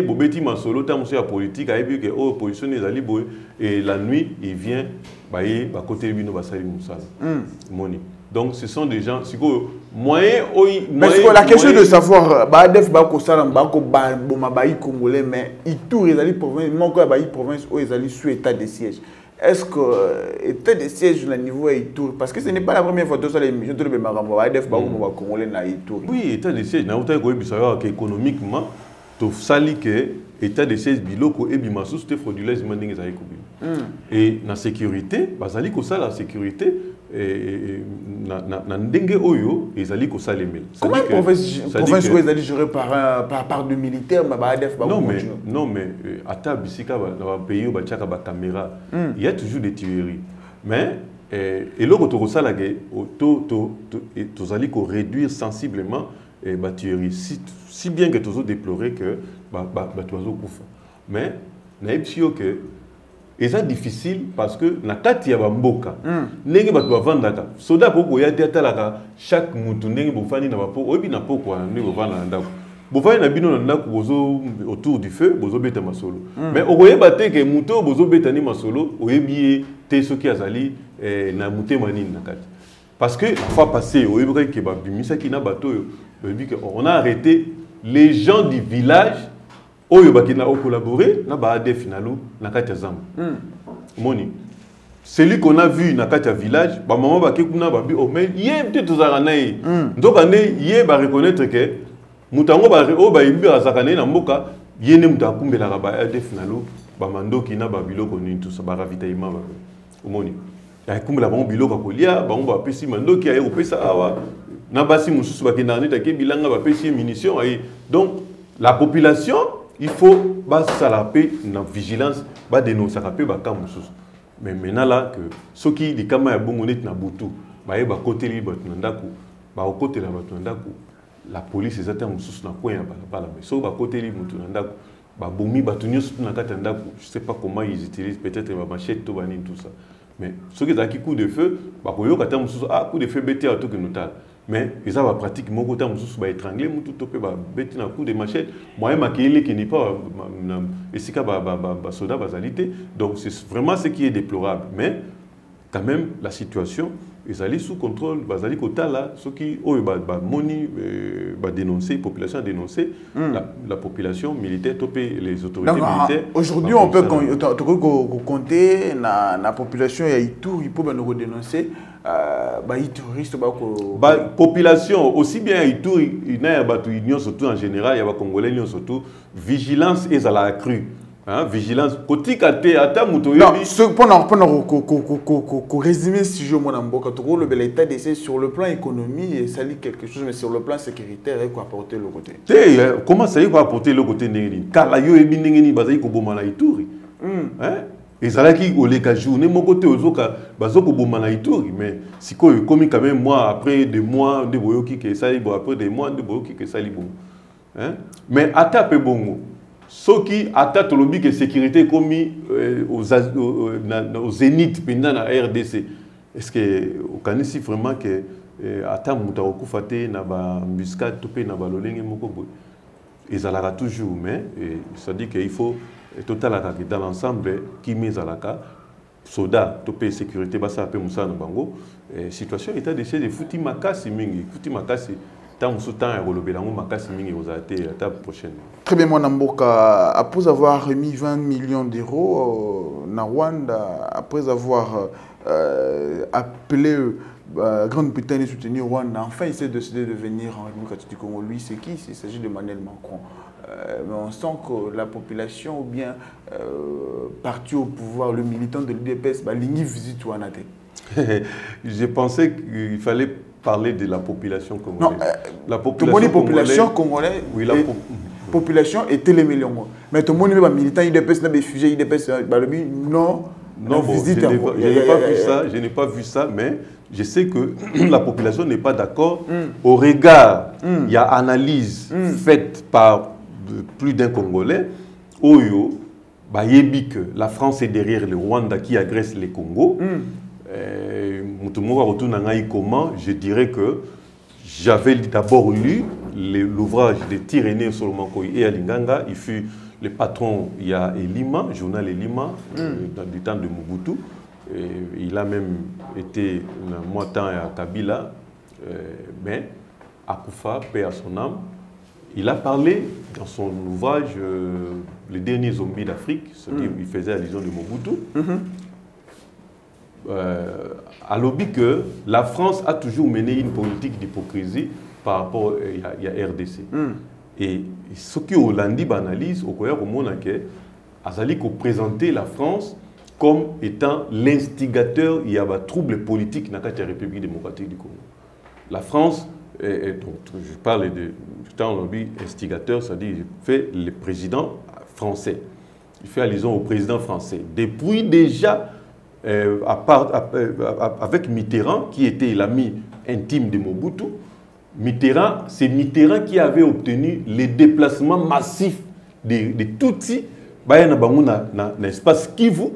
bobeti masolo ta mosusu ya politike ayebi ke oyo position ezali boye. Et la nuit il vient baye bakoteli bino basali mosala moni. Donc ce sont des gens sikoyo moyen oyo la question de savoir, ba ADF bako salam bako ba boma bayi congolais, mais province, manque à bayi province, où ils allaient sous état de siège. Est-ce que euh, état de siège au niveau Ituri, parce que ce n'est pas la première fois que ça l'émission de bako boma congolais na Ituri. oui état de siège nautaki koyebisa yo ke économiquement tosali ke état de siège biloko ebima susu te frauduleusement ndenge kobima et na sécurité bazali kosala sécurité eh, eh, na, na, na ndenge oyo ezali kosalemela. Province, ils allaient gérer par, de militaires, mais ba ADF bako non mais, continue non mais ata bisika na bapays oyo batiaka bacaméra il y a toujours des tueries. Mais eh, eloko tokosalaka o- to- to- to- eh, tozali koréduire sensiblement eh, batuerie si, si bien que tozodéplorer que ba- ba- bato bazokufa mais nayebisi yo ke eza difficile parce que na kati ya bamboka ndenge bato bavandaka soda akokoya te atalaka chaque mutu ndenge bofandi na bapoko oyebi na poko wana ndenge bovanda na ndako. Bofandi na bino na ndako bozo autour du feu bozobeta masolo. Mais okoyeba te ke mutu oyo bozobeta ni masolo oyebi ye te soki azali eh, na motema nini na kati. Parce que fois passée oyebikaki ke babimisaki na bato oyo oyebi ke on a arrêté les gens du village oyo bakenda okolaborer na baadef nalo na kati ya zamba moni celui qu'on a vu na kati ya village bamama bake kuna babi oh, mais ye te tozalaka na ye. Nzoka nde ye bareconnaître ke moto yango oyo bayebi azalaka na ye na mboka ye nde moto akumbelaka baadef nalo bamandoki na babiloko nini tusa baravitaillement ba omoni akumbela bango biloko ya kolia bango bapesi mandoki aye kopesa awa. Na basi mosusu bakendaka neti ake bilanga bapesi ye munition aye. Donc la population il faut basala mpe na vigilance badénonsaka mpe baka mosusu. Mais maintenant là que soki likama ya bongo neti na butu baye bakoteli bato na ndako bakokotela bato na ndako la police eza te mosusu na coin ya balabala mais soki bakoteli motu na ndako babomi bato nyonso tu na kati ya ndako je sais pas comment ils utilisent peut-être bamachete to banini tout ça. Mais soki ezalaki coup de feu bakoyoka ta mosusu ah coup de feu beti awa tokende otala mais eza bapratique moko ta mosusu baétrangle mutu to mpe babeti na coup de machette moyen makeyeli ekende mpa na esika basoda bazali te donc c'est vraiment ce qui est déplorable. Mais quand même la situation ezali sous contrôle bazali kotala soki oyo bamoni badénoncer population a dénoncé la, la population militaire to mpe les autorités ah, militaires. aujourd'hui, on peut con- to- to- ko- ko- compter na, na population ya Ituri pour nous dénoncer euh, bah, les terroristes bah, ko- ba population aussi bien ya ituri na ya bato nyonso tu en général ya bacongolais nyonso tu vigilance ezala accrue hein, vigilance kotika te ata moto Non, oyebi ce, pendant, pendant qu'on qu qu qu qu résumer si je m'en emboque, le l'état d'essai sur le plan économie, lit quelque chose, mais sur le plan sécuritaire, il faut apporter le côté. te eh, comment ça yiko apporter eloko te ndenge nini kala yo oyebi ndenge nini bazali koboma na ituri Hein? ezalaki oleka journée moko te ozoka bazokoboma na ituri mais sikoyo ekomi quand même mois après des mois nde boyoki ke esali bo après des mois nde boyoki ke esali bongo Hein? mais ata mpe bongo soki ata tolobi ke sécurité ekomi euh, au- zénith mpenza na rdc est ce que okanisi vraiment ke eh, ata moto akokufa te na bambuscade to mpe na balolenge moko boye? Ezalaka toujours mais c'est-à-dire qu'il faut eh, totalaka ke dans l'ensemble kimi ezalaka soda to mpe sécurité basala mpe mosala na bango situation état de siège efuti makasi mingi efuti makasi Très bien, Mboka, après avoir remis 20 millions d'euros euh, na Rwanda, après avoir euh, appelé euh, Grande-Bretagne à soutenir Rwanda, enfin il s'est décidé de venir en République du Congo. Lui, c'est qui? Il s'agit de Manuel Macron. Euh, mais on sent que la population, ou bien euh, parti au pouvoir, le militant de l'UDPS, bah, l'Ingi visite Rwanda. je pensais qu'il fallait parler de la population Non, congolaise euh, la est population congolaise-. Oui, la po- population était les millions. Mais tout le monde est militant, IDPS, n'a pas fusé, IDPS, bah, le but, non. Non, bon, je n'ai à- pas, je n'ai pas vu ça, je n'ai pas vu ça, mais je sais que la population n'est pas d'accord. Au regard, il y a analyse faite par de- plus d'un Congolais, Oyo, bayebi que la France est derrière le Rwanda qui agresse les Congo. Euh, akotuna ngai comment je dirais que j'avais d'abord lu l'ouvrage de Tiréné Solomon et Alinganga. Il fut le patron, il y a Elima, journal Elima, euh, dans, du temps de Mobutu. Et il a même été, euh, moi, temps à Kabila, euh, mais à Koufa, paix à son âme. Il a parlé dans son ouvrage euh, Les derniers zombies d'Afrique, c'est-à-dire il faisait allusion de Mobutu euh, à lobby que la France a toujours mené une politique d'hypocrisie par rapport il y a- il y, a RDC. Et ce qui Hollandi analyse, au Koya que Azali ko présenter la France comme étant l'instigateur il y a des troubles politiques dans la République démocratique du Congo. La France, est- est- donc, je parle de temps lobby instigateur, c'est-à-dire il fait le président français. Il fait allusion au président français. Depuis déjà, euh, à part- à- euh, à- avec Mitterrand, qui était l'ami intime de Mobutu, Mitterrand, c'est Mitterrand qui avait obtenu les déplacements massifs de, de na, na, na espace Kivu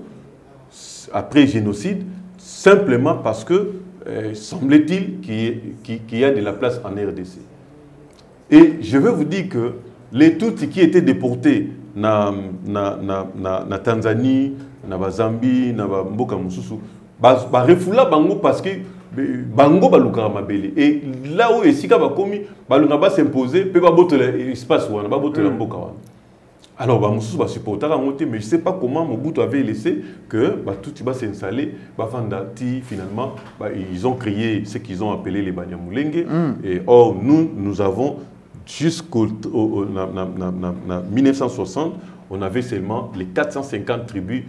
après génocide, simplement parce que euh, semblait-il qu'il y, a de la place en RDC. Et je veux vous dire que les Tutsis qui étaient déportés na, na, na, na Tanzanie, na ba Zambie, na ba mboka mosusu, ba, ba refula bango parce que bango balukaka mabele. Et là où esika bakomi, balunga ba s'imposer, pe ba botola espace wana, ba botola mboka wana. Alors, Moussous va supporter à monter, mais je ne sais pas comment Mobutu avait laissé que bah, tout va s'installer. Bah, Fandati, finalement, bah, ils ont créé ce qu'ils ont appelé les Banyamulenge. Et or, nous, nous avons, jusqu'au au- au- na- na- na- na- na 1960, on avait seulement les 450 tribus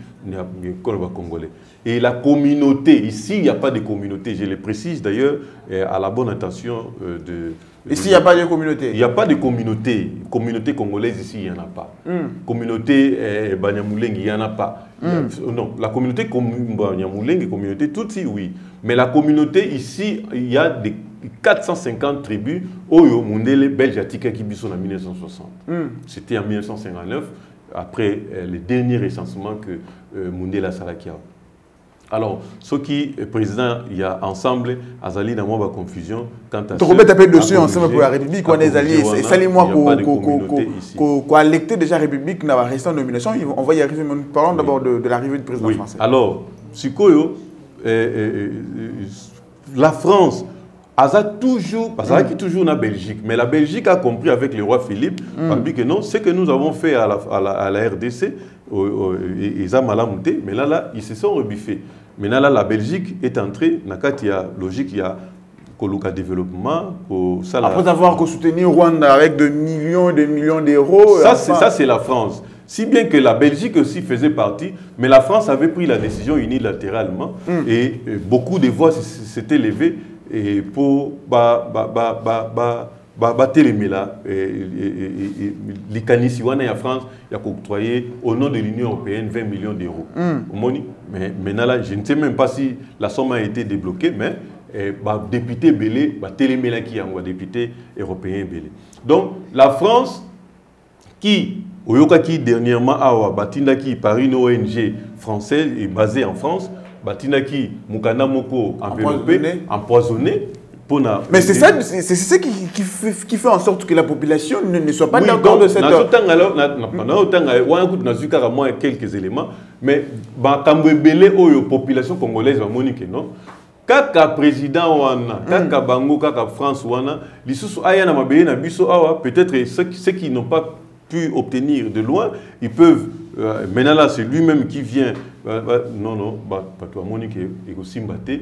congolais. Et la communauté, ici, il n'y a pas de communauté, je le précise d'ailleurs, euh, à la bonne intention euh, de... Ici, il n'y a pas de communauté. Il n'y a pas de communauté. Communauté congolaise ici, il n'y en a pas. Communauté euh, Banyamulenge, il n'y en a pas. Y a- non, la communauté com- Banyamulenge, communauté Tutsi, oui. Mais la communauté ici, il y a des 450 tribus. Oyo, Mundele, Belge, Atika, Kibiso en 1960. C'était en 1959, après euh, le dernier recensement que euh, Mundela Salakia. Alors, ce qui est président, il y a ensemble, Azali dans moi, confusion quant à remets taper à dessus ensemble pour la République, on est alliés. Et de qu'on a électé déjà République, n'a récent nomination. ils vont- On va y arriver. mais Parlons d'abord de, l'arrivée du président français. Alors, Sikoyo, euh, la France, a toujours, parce qu'il toujours la Belgique, mais la Belgique a compris avec le roi Philippe, dit que non, ce que nous avons fait à la, à la, à la RDC, ils ont mal mais là, là, ils se sont rebuffés. Maintenant, là, la Belgique est entrée, dans il y a logique, il y a Koluka développement, pour ça, la- Après avoir soutenu Rwanda avec de millions et des millions d'euros. ça, c'est, ça, c'est la France. Si bien que la Belgique aussi faisait partie, mais la France avait pris la décision unilatéralement et, euh, beaucoup de voix s'étaient levées ba- batelemela likanisi wana ya france ya kooctroyer au nom de l'union européenne 20 millions d'euros. Omoni mais maintenant là je ne sais même pas si la somme a été débloquée mais eh, badéputé ebele batelemelaki yango badéputé européen ebele donc la france qui oyokaki dernièrement awa batindaki par une ONG française et basée en France batindaki mukanda moko enveloppé Empoisonné. Mais c'est ça, c'est ça qui, qui, fait, qui fait en sorte que la population ne, ne soit pas Oui, d'accord de cette na- nazotanga wana kutu nazwi kaka mwa quelques éléments mais makambo ebele oyo population congolaise bamoni ke non? Kaka président wana kaka bango kaka france wana lisusu aya na na biso awa peut-être ceux qui n'ont pas pu obtenir de loin ils peuvent euh, maintenant là c'est lui-même qui vient euh, bah, non non bah, bato bamoni ke ekosimba te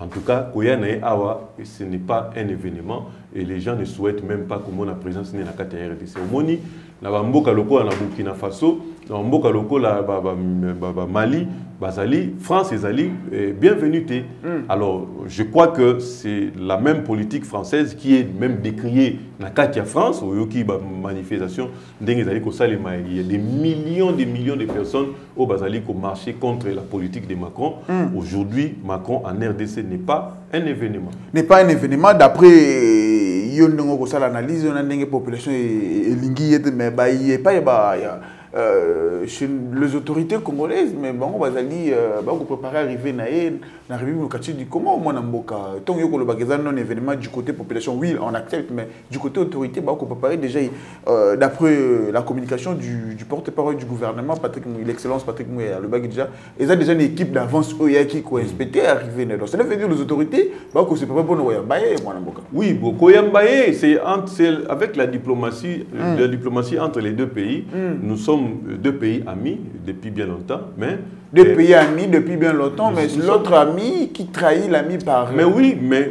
en tout cas, Koya na ye awa, ce n'est pas un événement et les gens ne souhaitent même pas comment la présence n'est la carte RDC. Au moni, na bamboka lokola na Burkina Faso, na bamboka lokola ba, ba, ba, ba Mali, bazali, France ezali, eh, bienvenue te. Alors, je crois que c'est la même politique française qui est même décriée na carte ya France, oyoki ba manifestation ndenge ezali kosalema, il y a des millions des millions de personnes au bazali ko marcher contre la politique de Macron. Aujourd'hui, Macron en RDC n'est pas un événement. n'est pas un événement d'après euh, yo ndenge okosala analyse na ndenge population e- elingi ye te mais baye epai ba ya euh, chez les autorités congolaises mais bango bazali euh, bakopréparer arrivé na ye na république kati du comment mwana mboka. Ntongo yo kolobaka eza non événement du côté population oui on accepte mais du côté autorité bakopréparer déjà euh, d'après euh, la communication du, du porte-parole du gouvernement Patrick l'excellence Patrick Mouya alobaki déjà eza déjà une équipe d'avance oyo yaki koinspecter arrivé na donc ça veut dire les autorités bakose préparer mpona koyamba ye mwana mboka. Oui, Bokoyambaye, c'est entre- c'est avec la diplomatie, euh, la diplomatie entre les deux pays. Nous sommes euh, deux pays amis depuis bien longtemps, mais deux euh, pays amis depuis bien longtemps mais l'autre ami qui trahit l'ami par Mais oui, mais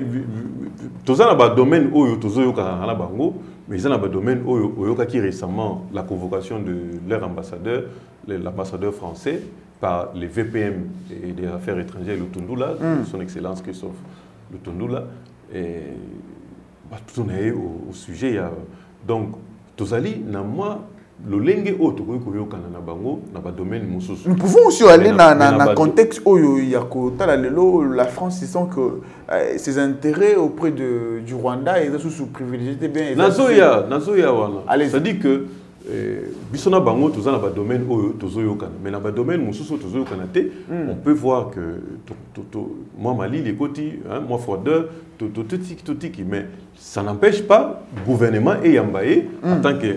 toza na domaine oyo tozoyokaka na bango, mais eza na domaine oyo oyokaki récemment la convocation de leur ambassadeur, le- l'ambassadeur français par les VPM et des affaires étrangères Lutundula, son excellence Christophe Lutundula, et bah, tout na ye au, au sujet ya donc tozali na mwa Nous pouvons aussi aller dans bado- contexte où il y a la France ils sent que euh, ses intérêts auprès de, du Rwanda ils sont sous-privilégiés eh bien ils wana Allez-y. c'est-à-dire que eh, biso na bango toza na badomaine oyo tozoyokana. Mais na badomaine mosusu oyo tozoyokana te on peut voir que mwa malili ekoti hein, mwa froideur to- to- totiki totiki mais ça n'empêche pas gouvernement eyamba ye en tant que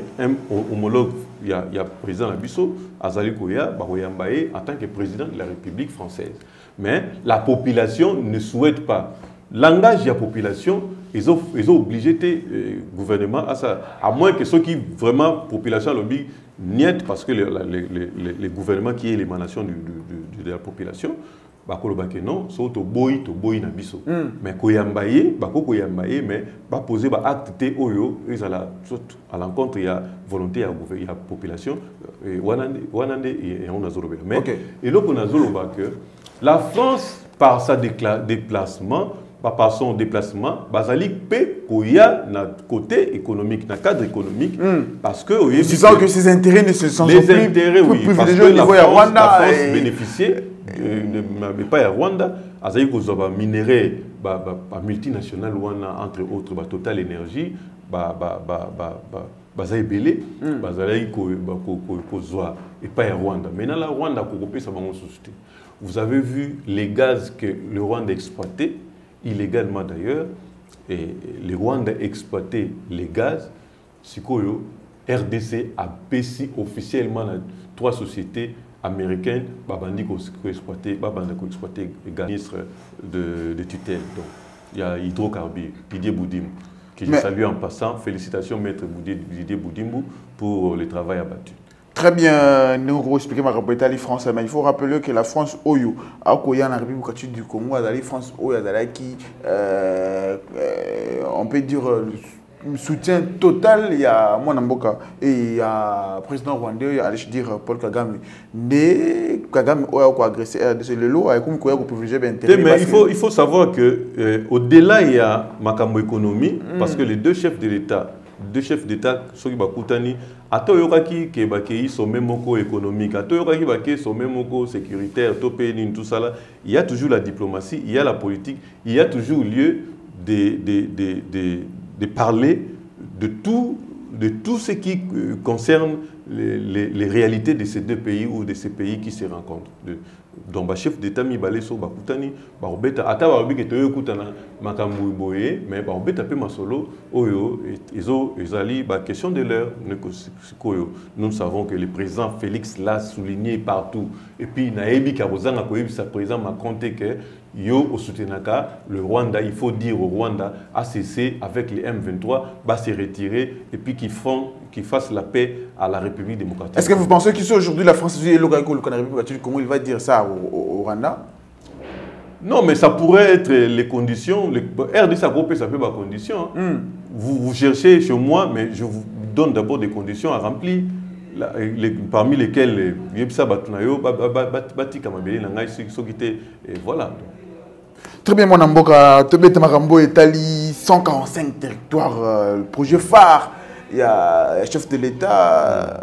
ho- homologue ya, ya président na biso azali koya bakoyamba ye en tant que président de la république française. Mais la population ne souhaite pas. Langage de la population, ils ont, ils ont obligé le gouvernement à ça. À moins que ceux qui vraiment, population lobby, niet parce que le, gouvernement qui est l'émanation du, du, du, de la population, bakolobake non so toboyi toboyi na biso mais koyamba ye bako koyamba ye mais baposer baacte te oyo ezala à l'encontre ya volonté ya, ya population wana wana nde yango nazolobela mais Ok. eloko nazoloba que la france par sa déplacement par son déplacement bazali mpe koya na côté économique na cadre économique parce que oyebi disant que- que ses intérêts ne se sont les plus, intérêts, plus oui, parce privilégiés que au la France, Rwanda la France et- bénéficiait, euh, mais pas à Rwanda, azali kozwa ba minerai ba, ba, ba multinational wana entre autres Total Energy ba ba ba ba ba baza ebele bazalaki ko- ba- ko- ko- kozwa epai ya Rwanda. Maintenant la Rwanda kokopesa bango susu te. Vous avez vu les gaz que le Rwanda exploitait illégalement d'ailleurs et le Rwanda exploitait les gaz sikoyo RDC a baissé officiellement na trois sociétés américaines babandi koexploiter babanda koexploiter gaz. Ministre de, de tutelle donc. Il y a hydrocarbures Didier Boudimou que je Mais- salue en passant. Félicitations maître Didier Boudimou pour le travail abattu Très bien, nous expliquer ma rapporteur France, mais il faut rappeler que la France, Oyo, à Koya, la République du Congo, la France, Oyo, qui, euh, euh, on peut dire, euh, soutien total ya mwana mboka et ya président rwandais oyo allais dire Paul Kagame. Nde Kagame oyo koagresse RDC lelo ayekomi koya koprivilégie Te, baintérêt mais il faut, il faut savoir que euh, au-delà il y a makambo économie parce que les deux chefs de l'État deux chefs d'État soki bakutani ata oyokaki ke bakei sommet moko économique ata oyokaki bakei sommet moko sécuritaire to pe nini tout ça là il y a toujours la diplomatie il y a la politique il y a toujours lieu de, de, de, de, de parler de tout de tout ce qui euh, concerne les, les, les réalités de ces deux pays ou de ces pays qui se rencontrent. De, donc bachef d'état mibale so bakutani bakobeta ata balobi ke toyokutana makambo boye mais bakobeta mpe masolo oyo ezo ezali baquestion de l'heure nous savons que le président félix l'a souligné partout. Et puis nayebi ka kozanga koyebisa président macron ke yo osoutenaka le rwanda il faut dire au rwanda a cessé avec les m23 va se retirer et puis qu'ils fassent la paix à la république démocratique Est-ce que vous pensez qu'ici aujourd'hui la France et le République comment il va dire ça au, au- au Rwanda? Non, mais ça pourrait être les conditions. Les, RDC a groupé, ça peut être conditions. Hmm. Vous, vous cherchez chez moi, mais je vous donne d'abord des conditions à remplir. La- les- parmi lesquelles, Nangai, ceux ceux qui étaient. et Voilà. Très bien, mon Mboka, Tobet Marambo Etali, 145 territoires, euh, le projet phare. Il y a le chef de l'État.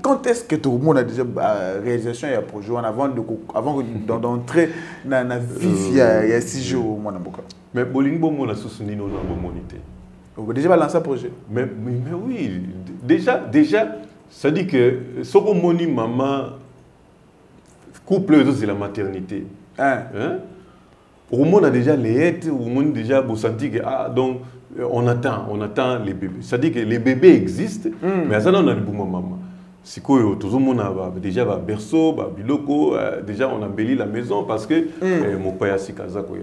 Quand est-ce que tout le monde a déjà euh, réalisation y a projet on avant de avant d'en- d'entrer dans la vie il y a il y a six jours mon Mboka. Mais Bolingbo, mon associé, non, non, monité. On va déjà lancer un projet. Mais, mais, mais oui, déjà, déjà, ça dit que maman, couple, c'est la maternité. Hein? Hein? On a déjà les aides, au moins, déjà, sentez que, ah, donc, euh, on attend, on attend les bébés. C'est-à-dire que les bébés existent, mais à ça, on a le bon maman. Si quoi, tout le monde a déjà un berceau, un biloko, euh, déjà on embellit la maison parce que euh, mon père a si kaza quoi.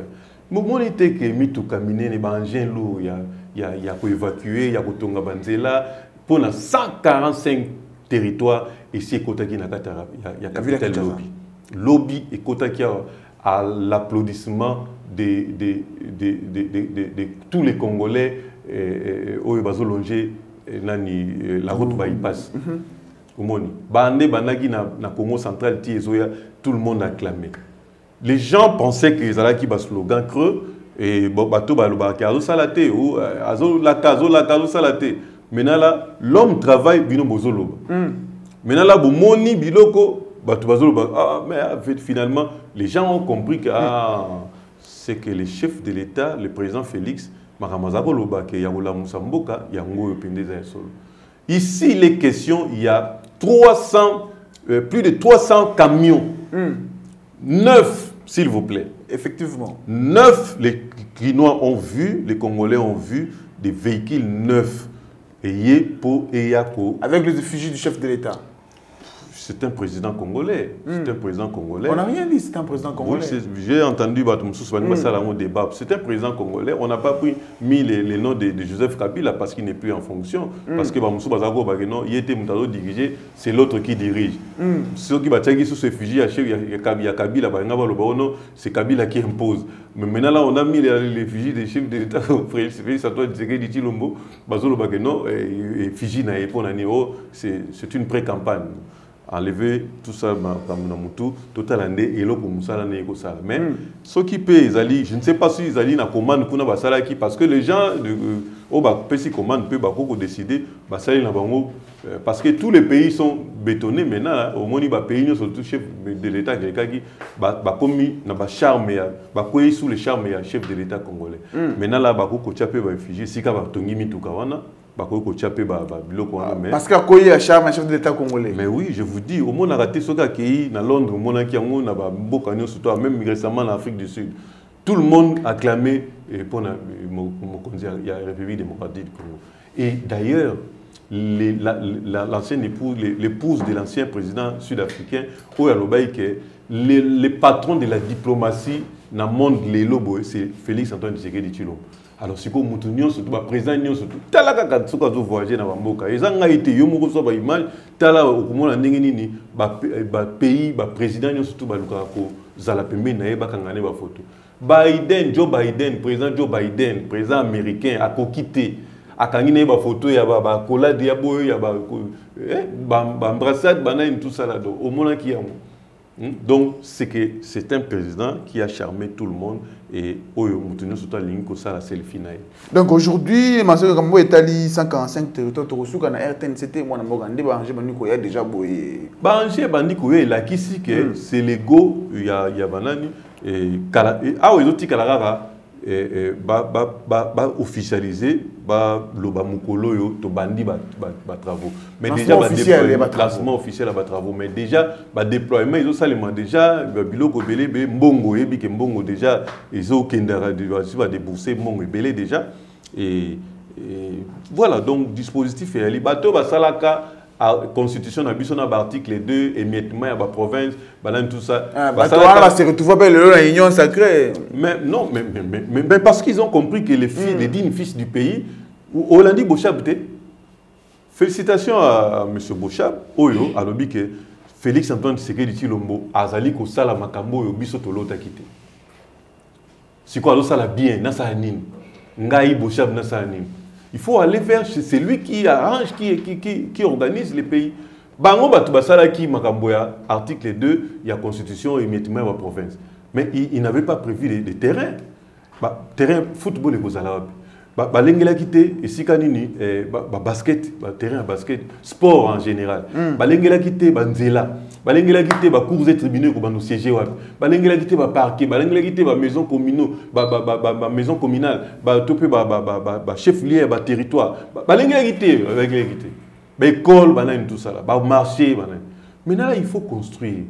Mon était que mi tout caminer les engins lourds, il y a il y a il y a pour évacuer, il y a pour tonga banzela pour na 145 territoires ici kota qui na kata il y a il y a La ville à capital lobby. Lobby et kota qui a à l'applaudissement de, tous les Congolais euh, euh, oyo bazolonge euh, nani la route bypass omoni. Bande bandaki na, na congo central ti ezoya tout le monde acclamé les gens pensaient que ezalaki baslogan creux et bato balobaki azosala te o, azolaka azolaka azosala te. Maintenant là l'homme travaille bino bozoloba maintenant là bomoni biloko bato bazoloba ah, mais ah, finalement les gens ont compris que ah, c'est que le chef de l'état le président félix solo ici les questions il y a 300 euh, plus de 300 camions neuf s'il vous plaît Effectivement. Neuf, les Guinois ont vu, les Congolais ont vu des véhicules neufs. Pour Eyako, Avec les effigies du chef de l'État. C'est un président congolais. C'est un président congolais. On n'a rien dit, c'est un président Oui, congolais. c'est- J'ai entendu Batumsous mm. débat. C'est un président congolais. On n'a pas pris, mis les, les noms de, de Joseph Kabila parce qu'il n'est plus en fonction. Parce que Batumsous Bazago Bageno, il était Moutado dirigé, c'est l'autre qui dirige. Ceux qui battent sous ce fusil, il y a- Kabila, c'est Kabila qui impose. Mais maintenant, là, on a mis les, les fusils des chefs de l'État, Félix Antoine Tshisekedi Tshilombo, Bazolo Bageno, et, et Fiji c'est c'est une pré-campagne enlever tout ça na mutu total ande eloko musala na ekosala mais soki mpe ezali je ne sais pas si ezali na commande kuna basalaki parce que les gens de, euh, oyo bapesi commande mpe bakoki kodécide basali na bango euh, parce que tous les pays sont bétonnés maintenant omoni bapays nyonso tout chef de l'état kelekaki bakomi na bacharme ya bakwei sous le charme ya chef de l'état congolais. Maintenant là bakoki kotia mpe batongi mituka wana bakoki kotia mpe wana Parce qu'il y a charme chef de l'État congolais. mais oui, je vous dis, au monde arrêté ce qui à Londres, qui yango na ba mboka nyonso même récemment en Afrique du Sud. Tout le monde acclamait eh, pour la mo- mokonzi ya ya République démocratique du Congo. Et d'ailleurs, les- la- la- l'ancienne épouse, l'épouse de l'ancien président sud-africain, Oya que les, les patrons de la diplomatie dans le monde, c'est Félix Antoine Tshisekedi Tshilombo. Alors sikoyo motu nyonso to baprésident nyonso to tala kaka soki azovoyage na bamboka eza ngai te yo moko so baimage tala okomona ndenge nini bapays baprésident nyonso to balukaka kozala pembeni na ye bakanga ne bafoto biden joe biden président joe biden président américain akoki te akangi na ye bafoto ya ba- bakolade ya boyo ya ba- eh, banani là donc omonaki yango? Donc, c'est que c'est un président qui a charmé tout le monde et Oyo Moutounio surtout alingi kosala selfie na ye. donc aujourd'hui masoki kambo etali 145 territoire tokosuka na rtnct mwana mboka nde baange bandi koya déjà boye. Baange bandi koyo elakisi ke c'est lego ya, banani eh, eh, awa ezotikala kaka ba- ba- ba- baofficialize baloba mokolo oyo tobandi batravaux mais déjà officiel ya batravaux. lancement officiel ya batravaux mais déjà badéploiement ezosalema déjà ba biloko ebele ebe mbongo oyebi ke mbongo déjà ezokendaka basi badebourse mbongo ebele déjà. Et, voilà donc dispositif eyali bato basalaka constitution na biso na baarticle 2 émiettement ya baprovince banani tout ça Ah, bato wana base retrouve mpe lelo na union sacrée mais non, mais, mais, mais, mais- mais parce qu'ils ont compris que les, fils, les dignes fils du pays, Hollandi Bochab, t'es- félicitations à, à M. Bochab, Oyo, à l'objet que Félix Antoine Tshisekedi Chilombo, Azali Kosala Makambo, Oyo, Biso Tolota Kite. C'est quoi, ça la bien, Nasa Anim, Ngaï Bochab, Nasa Anim. Il faut aller vers celui qui arrange, qui, qui, qui, qui organise les pays. Bango Batou Basala qui Makamboya, article 2, il y a constitution et de la province. Mais il, il n'avait pas prévu des, des terrains. Bah, terrain football et Bozala. Bah, bah, l'engela quitté, et si kanini, eh, bah, bah, basket, bah, terrain basket, sport en général. Bah, l'engela quitté, bah, nzela. Bah, l'engela quitté, bah, cours et tribunaux, nous siéger, ouais. Bah, l'engela quitté, bah, parquet. Bah, l'engela quitté, bah, maison communaux, bah, bah, bah, bah, bah, maison communale. Bah, topé, bah, bah, bah, bah, bah, chef lié, bah, territoire. Bah, bah, l'engela quitté, bah, l'engela quitté. Bah, école, bah, nan, tout ça là. Bah, marché, bah, nan. Maintenant, là, il faut construire.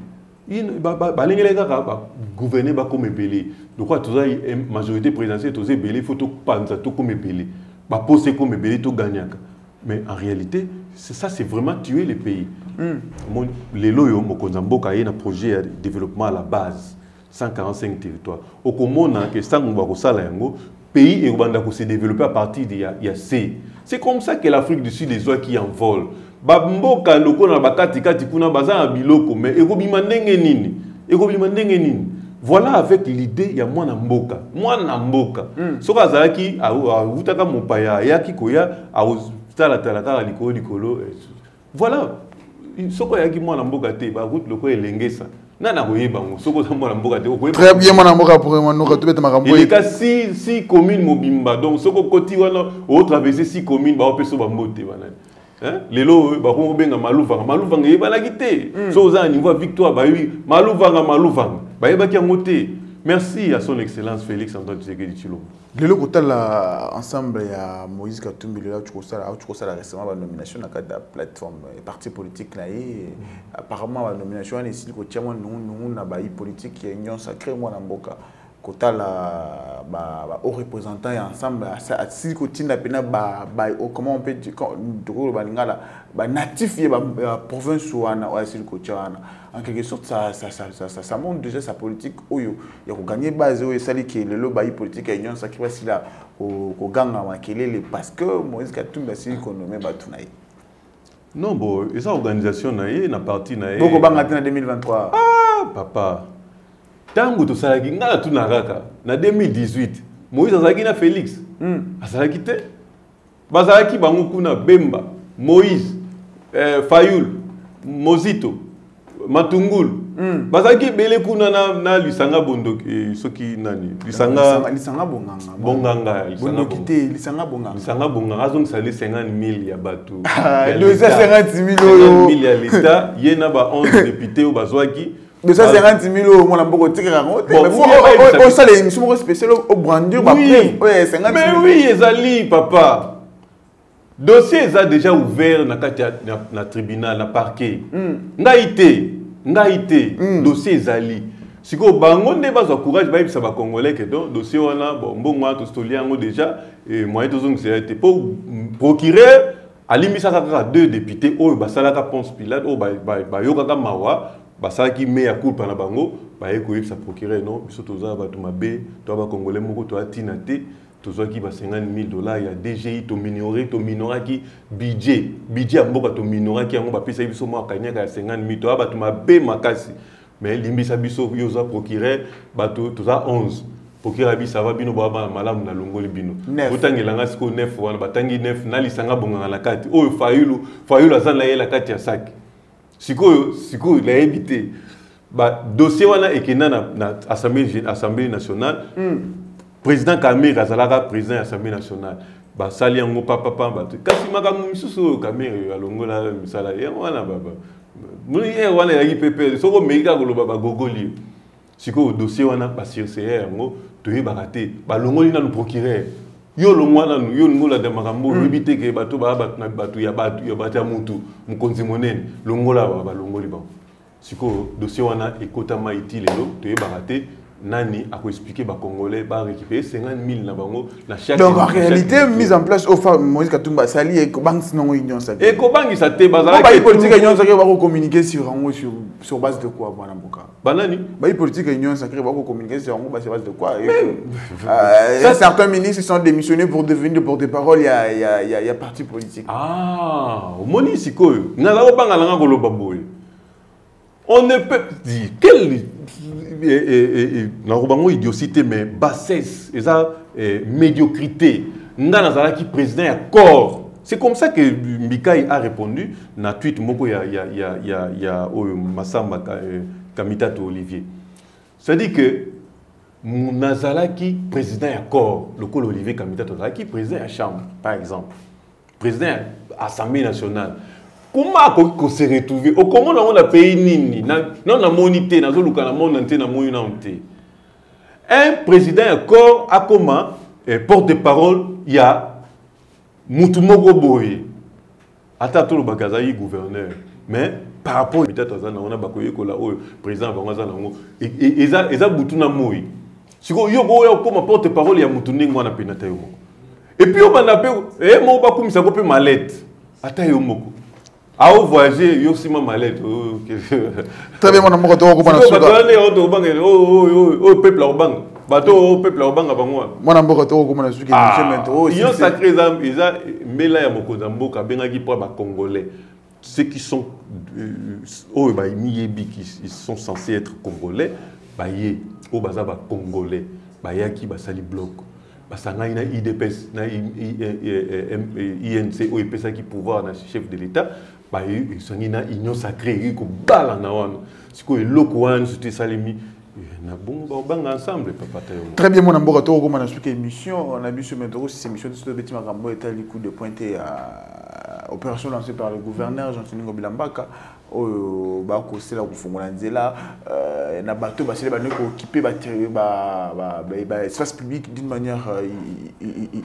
Il- ba- ba- balengele kaka bagouverner bakoma ebele lokwa toza majorité présidentielle toza ebele il faut topanza tokoma ebele baposte ekoma ebele toganyaka mais en réalité ça c'est vraiment tuer le pays lelo oyo mokonzi ya mboka na projet ya développement à la base 145 territoire okomona ke sango bakosala yango pays ekobanda kose développer à partir de ya, ya c c'est comme ça que l'afrique du sud ezwaki en vol bamboka lokola na bakatikati kuna baza na biloko mais ekobima ndenge nini ekobima ndenge nini voilà avec l'idée ya mwana mboka mwana mboka soki azalaki awu- awutaka mopaya ayaki koya akotalatala kaka likolo likolo eh, voilà. Soki ayaki mwana mboka te bakuti lokola elengesa nani akoyeba ngo soki oza mwana mboka te très bien mwana mboka pour manuka tobeta makambo eleka si si commune mobimba donc soki okoti wana otraverse si commune baopesa bambote banani Hein? lelo oyo bakomi kobenga maluvanga. Maluvanga eyebanaki te. Oza na niveau ya victoire bayebi maluvanga maluvanga. Bayebaki yango te. Merci à son excellence félix antoine tshisekedi tshilombo lelo kotala ensemble ya moïse katumbi lelo auti kosala récemment banomination na kati ya plateforme eh, parti politique na ye apparemment banomination wana esili kotia mwa nungunungu na bayi politique ya union sacré mwana mboka kotala bahaut représentant ya ensemble. Asili kotinda mpena oh, comment on peut dire quand- tokoloba lingala banatif ye ba- ya province wana oyo asili kotia wana. En quelque sorte ça, ça, ça, ça, ça, ça montre déjà sa politique oyo. Ya koganye base oyo esali ke lelo bayi politique ya union sacré basila ko- koganga makelele parce que moïse katumbi asili konome bato na ye. Non bo eza organisation na ye na parti na ye. Bokobanga te na 2023 Ah, papa ntango tosalaki ngai natuna kaka na 2018 moïse azalaki na félix. Azalaki te. Bazalaki bango kuna bemba moïse eh, fayul mozito matungulu. Bazalaki ebele kuna na, na lisanga bondoki eh, soki nani? Lisanga lisanga bonganga bonganga bondoki te lisanga bonganga. Lisanga bonganga azongisa le 50 000 ya bato. Ah, ya dosa l'État. 50 000 50 oyo 000 ya leta ye na ba 11 député oyo bazwaki dosa 50 000 oyo mwana mboka otikaka yango te Bon, Mais vous, faut- il y a pas oyo- une- oyo osala émission moko spéciale obrandir bapreuve oyo ya 50 mais 000 oui ezali papa. Dossier eza déjà ouvert na, na tribunal na parquet. Ngai te ngai te dossier ezali. Sikoyo bango nde bazwa courage bayebisa bacongolais ke don dossier wana bon mbongo wana tositoli yango déjà e moyen tozongisa ye te mpo procureur alimbisaka kaka deux députés oyo basalaka ponce pilate oyo ba- ba- bayokaka mawa basalaki me ya culpa na bango baye koyebisa procureur non? Biso toza bato mabe toa bacongolais moko toya ntina te tozwaki ba 50 000 dollars ya dgi tominore tominoraki budget. Budget ya mboka tominoraki yango bapesaki biso mwa kanyaka ya 50 000 toya bato mabe makasi. Mais limbisa biso yo oza procureur bato toza 11 procureur abi ça va bino bana malamu na longoli bino. Botangelanga sikoyo nef wana batangi nef nalisanga bonganga na kati. Oyo fayulu fayulu aza na ye na kati ya saki sikoyo sikoyo nayebi te badossier wana ekenda na, na assemblée, assemblée nationale. Président kamere azalaka président ya assemblée nationale. Basali yango papapa bato kasi makambo misusu oyo kamere alongola misala yango wana ba- ba- moni ye wana ezalaki pepe. Soki omeki kaka koloba bagogoli yo sikoyo dossier wana basirceye yango toyebaka te. Balongoli nanu procureur yo olongwa nanu yo olingi olanda makambo oyebi te ke bato baa bato na bato ya bato ya bato ya mutu mokonzi monene. Longola ba- balongoli bango sikoyo dossier wana ekotama iti lelo toyebaka te nani akoexplike bacongolais barécupere 50 000 na bango na chaque donc en na réalité mise en place ofa moïse katumba asali ekobangisi nango union sacré ekobangisa te Bon, bazalaki bayi politique union sacré bakocommuniquer sur yango sur, sur base de quoi mwana mboka banani bayi politique union sacré bakocommuniquer sur yango sur base de quoi et euh, certains ministres sont démissionnés pour devenir des porte-parole ya, ya, ya, ya parti politique. Ah, omoni sikoyo. Naza kobanga nanga koloba boye. On ne peut dire quel eh, eh, eh, nakoba ngo idiocité mais bassesse eza médiocrité. Nga nazalaki président ya corps. C'est comme ça que mbikai a répondu na tweet moko ya, ya, ya, ya, ya masamba eh, kamitato olivier. C'est-à-dire que nazalaki président ya corps. Lokola olivier kamitato azalaki président ya chambre par exemple. Président ya assemblée nationale kuma akoki kose retrouve okomona yango na pays nini na- nano namoni te nazoluka namona te namoni nano te un président ya corps akoma eh, porte parole ya mutu moko boye. Ata tolobaka azali gouverneur. Mais par rapport mitatu aza nango na président eza na porte parole ao voyage yo nsima malete très bien mwana mboka tokokoma na Sikoyo bato suka wana oyo peuple akobanga bato oyo peuple akobanga bango wana mwana mboka tokokoma na Oh, c'est- sacré eza mbela ya mokonzi ya mboka abengaki mpo ya bacongolais ceux qui sont euh, oyo qui sont censés être congolais baye oyo baza bacongolais bayaki basali bloc basangani na idps na eh, eh, inc oyo epesaki pouvoir na chef de l'état baye esangi na union sacré eki kobala na wana sikoyo eloko wana te esalemi eh, na bongo baobanga ensemble papata très bien mwana mboka tokokoma na suka émission na biso metoko sisi émission biso tobeti makambo etali coup de pointe ya opération lancée par le gouverneur jean-soningo bilambaka oyo bakosala kofungola nzela euh, na bato basili bandi espace public d'une manière euh,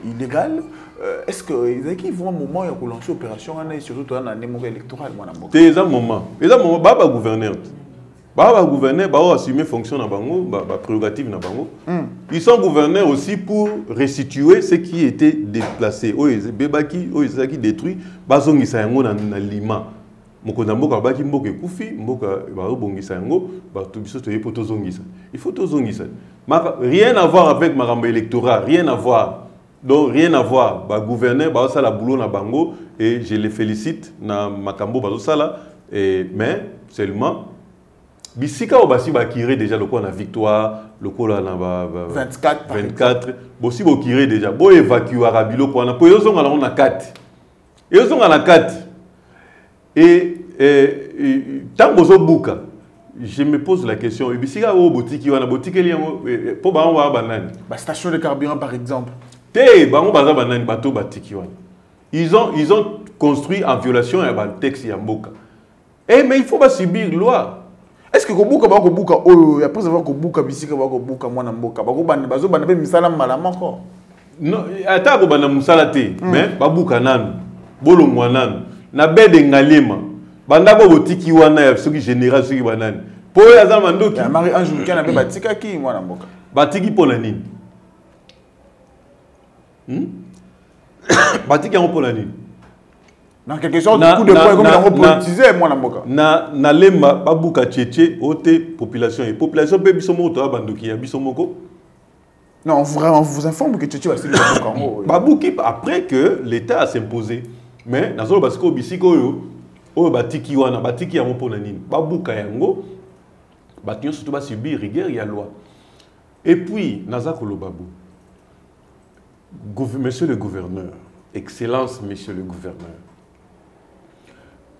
illégale. Euh, est ce que ezalaki vraiment moment ya kolancer opération wana surtout toza na nde moko électorale mwana mboka te eza moment. Eza moment. Baa bagouverneur baa bagouverneur bao assume fonction na bango ba- baprérogative na bango. Ils sont gouverneurs aussi pour restituer ce qui était déplacé. Oyo ebebaki oyo ezalaki détruit bazongisa yango na, na lima mokonzi ya mboka abaki mboka ekufi mboka bazobongisa yango bato biso toye mpo tozongisa. Il faut tozongisa. Rien à voir avec makambo électoral rien à voir. Donc rien à voir. Bagouverneur bazosala boulot na bango et je les félicite na makambo bazosala. Mais seulement bisika oyo basi bakire déjà lokola na victoire lokola na ba, ba, 24 par 24 bosi bokire déjà. Boévacuaka biloko wana mpo ezozonga nango na kati. Ezozonga na kati. Et ntango ozobuka je me pose la question bisika oyo botiki wana botikeli yango eh, eh, mpo bango baa banani bastation de carburant par exemple. Te bango baza banani bato batiki wana. Ils ont, ils ont construit en violation ya batexte ya mboka. Eh, mais il faut basubir loi. Est ce que kobuka bakobuka oyo après avoir kobuka bisika bakobuka mwana mboka bazobanda mpe misala mbala moko. No, ata kobanda mosala te mais babuka nanu bolongwa nanu na bede ngalema banda bo botiki wana ya soki général soki banani. Mpo oyo aza na mandoki ya marie ange lukana mpe batikaki mwana mboka. Batiki mpo na nini? Hmm? batiki yango mpo na nini? Dans quelque sorte Na- coup de na- poing comme na- yango na- politise mwana mboka. na na lemba babuka tchetche oyo te population. Ye population mpe biso moko toya bandoki ya biso moko. Non on vous, on vous informe que basili babuka yango babuki après que l'état a s'imposé. Mais nazoloba sikoyo bisika oyo oyo batiki wana batiki yango mpo na nini? Babuka yango bato nyonso to basubir rigueur ya loi. Et puis naza koloba bo monsieur le gouverneur excellence monsieur le gouverneur.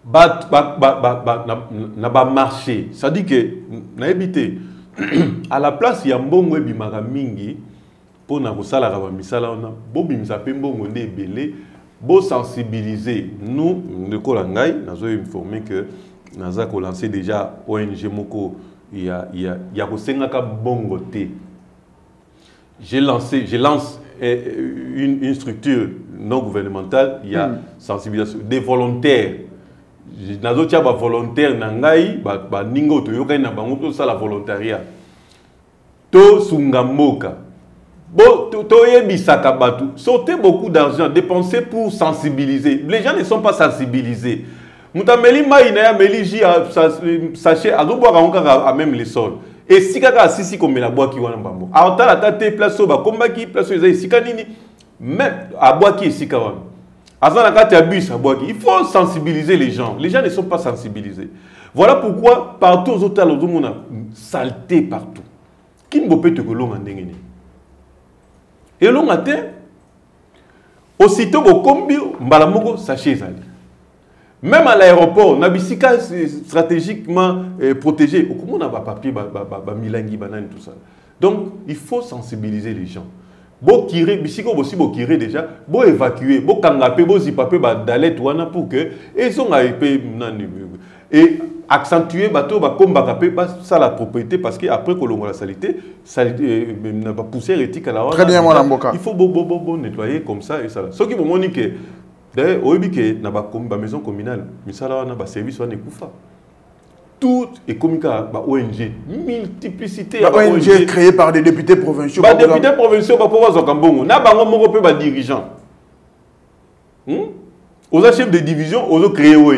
Ba, ba, ba, ba, ba, na, na bamarché. C'est-à-dire que nayebi te à la place ya mbongo ebimaka mingi mpo na kosalaka bamisala wana bobimisa mpe mbongo nde ebele bosensibilize nous lokola ngai nazoinforme que naza kolancer déjà ong moko. Ya, ya, ya kosengaka mbongo te. J'ai lancé, je lance euh, une, une structure non gouvernementale, il y a sensibilisation, des volontaires. Je- nazotia bavolontaire na ngai ba- baninga oyo toyokani na bango tosala volontariat. Tosunga mboka Bo- to- toyebisaka bato sortez beaucoup d'argent dépensez pour sensibiliser. Les gens ne sont pas sensibilisés. Moto ameli mai na ye ameli ji sachet azobwaka yango kaka ameme le sol esika kaka asisi komela abwaki wana mbambo. Atala ata te place oyo bakombaki place oyo eza esika nini. Même abwaki esika wana. Aza na kati ya bus abwaki il faut sensibiliser les gens. Les gens ne sont pas sensibilisés. Voilà pourquoi partout ozotala ozomona saleté partout. Kini bope tokolonga ndenge nini? Elonga te aussitôt bokombi mbala moko sachet ezali même à l'aéroport na bisika stratégiquement euh, protégé. Okomona bapapier bamilangi banani tout ça. Donc il faut sensibiliser les gens. Bokire bisika bosi bokire déjà boévacue bokanga mpe bozipa mpe badalete wana pour que ezonga mpe nani et accentuer bato bakombaka mpe basala propriété parce que après kolongola salité salité euh, na bapoussière etikala wana Très bien, mwana mboka. il faut bo, bo, bo, bo nettoyer comme ça et ça. Soki bomoni ke d'ailleurs oyebi ke na bakom- bamaison communale misala wana baservice wana ekufa tout ekomi kaka ba ong multiplicité ya Ba ba ONG créée par des députés provinciaux. badepute provinciaux bapo bazwaka mbongo. Na bango moko mpe badirigeant Hmm? oza chef de division ozocréer ong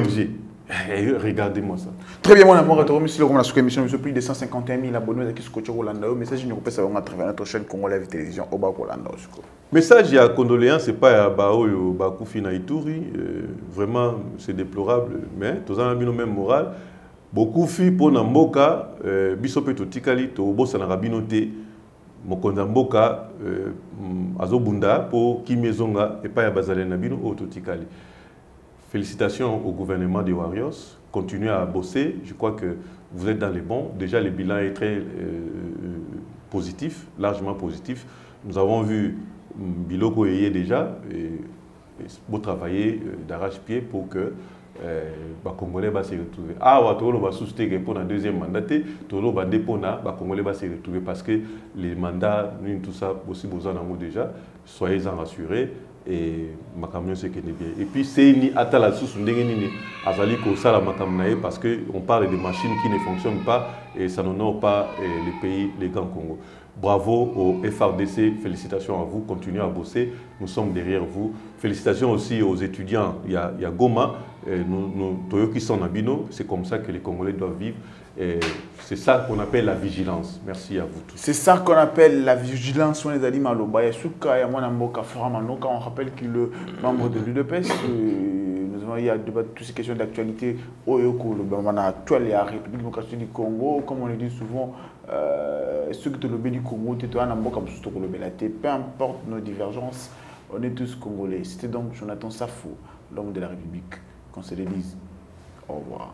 Eh, regardez-moi ça Très bien, mon amour, remercie le Romain Souka émission. Nous sommes plus de 151 000 abonnés qui sont coachés au Landa. Message, nous repère à travers notre chaîne Congo Live Télévision au bas au Landa. message ya condoléance c'est pas ya baoyo bakufi na ituri euh, vraiment c'est déplorable mais toza na bino même moral bokufi mpo na mboka euh, biso mpe totikali tobosanaka bino te mokonzi ya mboka euh, azobunda mpo kimi ezonga epai ya bazaleli na bino oyo totikali Félicitations au gouvernement des Warriors. Continuez à bosser. Je crois que vous êtes dans les bons. Déjà, le bilan est très euh, positif, largement positif. Nous avons vu hum, Biloko Eye déjà, et, beau travailler euh, d'arrache-pied pour que euh, les Congolais va se retrouver. Ah, Tolo va soutenir pour la deuxième mandat, Tolo va dépendre, les Congolais se retrouver parce que les mandats, tout ça, aussi besoin d'en déjà. Soyez-en rassurés makambo nyonso ekende bien. Et puis atala lisusu ndenge nini azali parce que on parle de machines qui ne fonctionnent pas et ça n'honore pas eh, le pays les grands Congo. Bravo au FRDC félicitations à vous continuez à bosser nous sommes derrière vous. Félicitations aussi aux étudiants il y a, il y a Goma eh, nous, nous toyoki son abino c'est comme ça que les Congolais doivent vivre c'est ça qu'on appelle la vigilance merci à vous tous C'est ça qu'on appelle la vigilance on rappelle est le membre de l'UDPS. il y a toutes ces questions d'actualité. Oyoko, le Bamana actuel et la République démocratique du Congo, comme on le dit souvent, euh, ceux qui te le du Congo, Peu importe nos divergences, on est tous Congolais. C'était donc Jonathan Safo, l'homme de la République. Qu'on se le dise. Au revoir.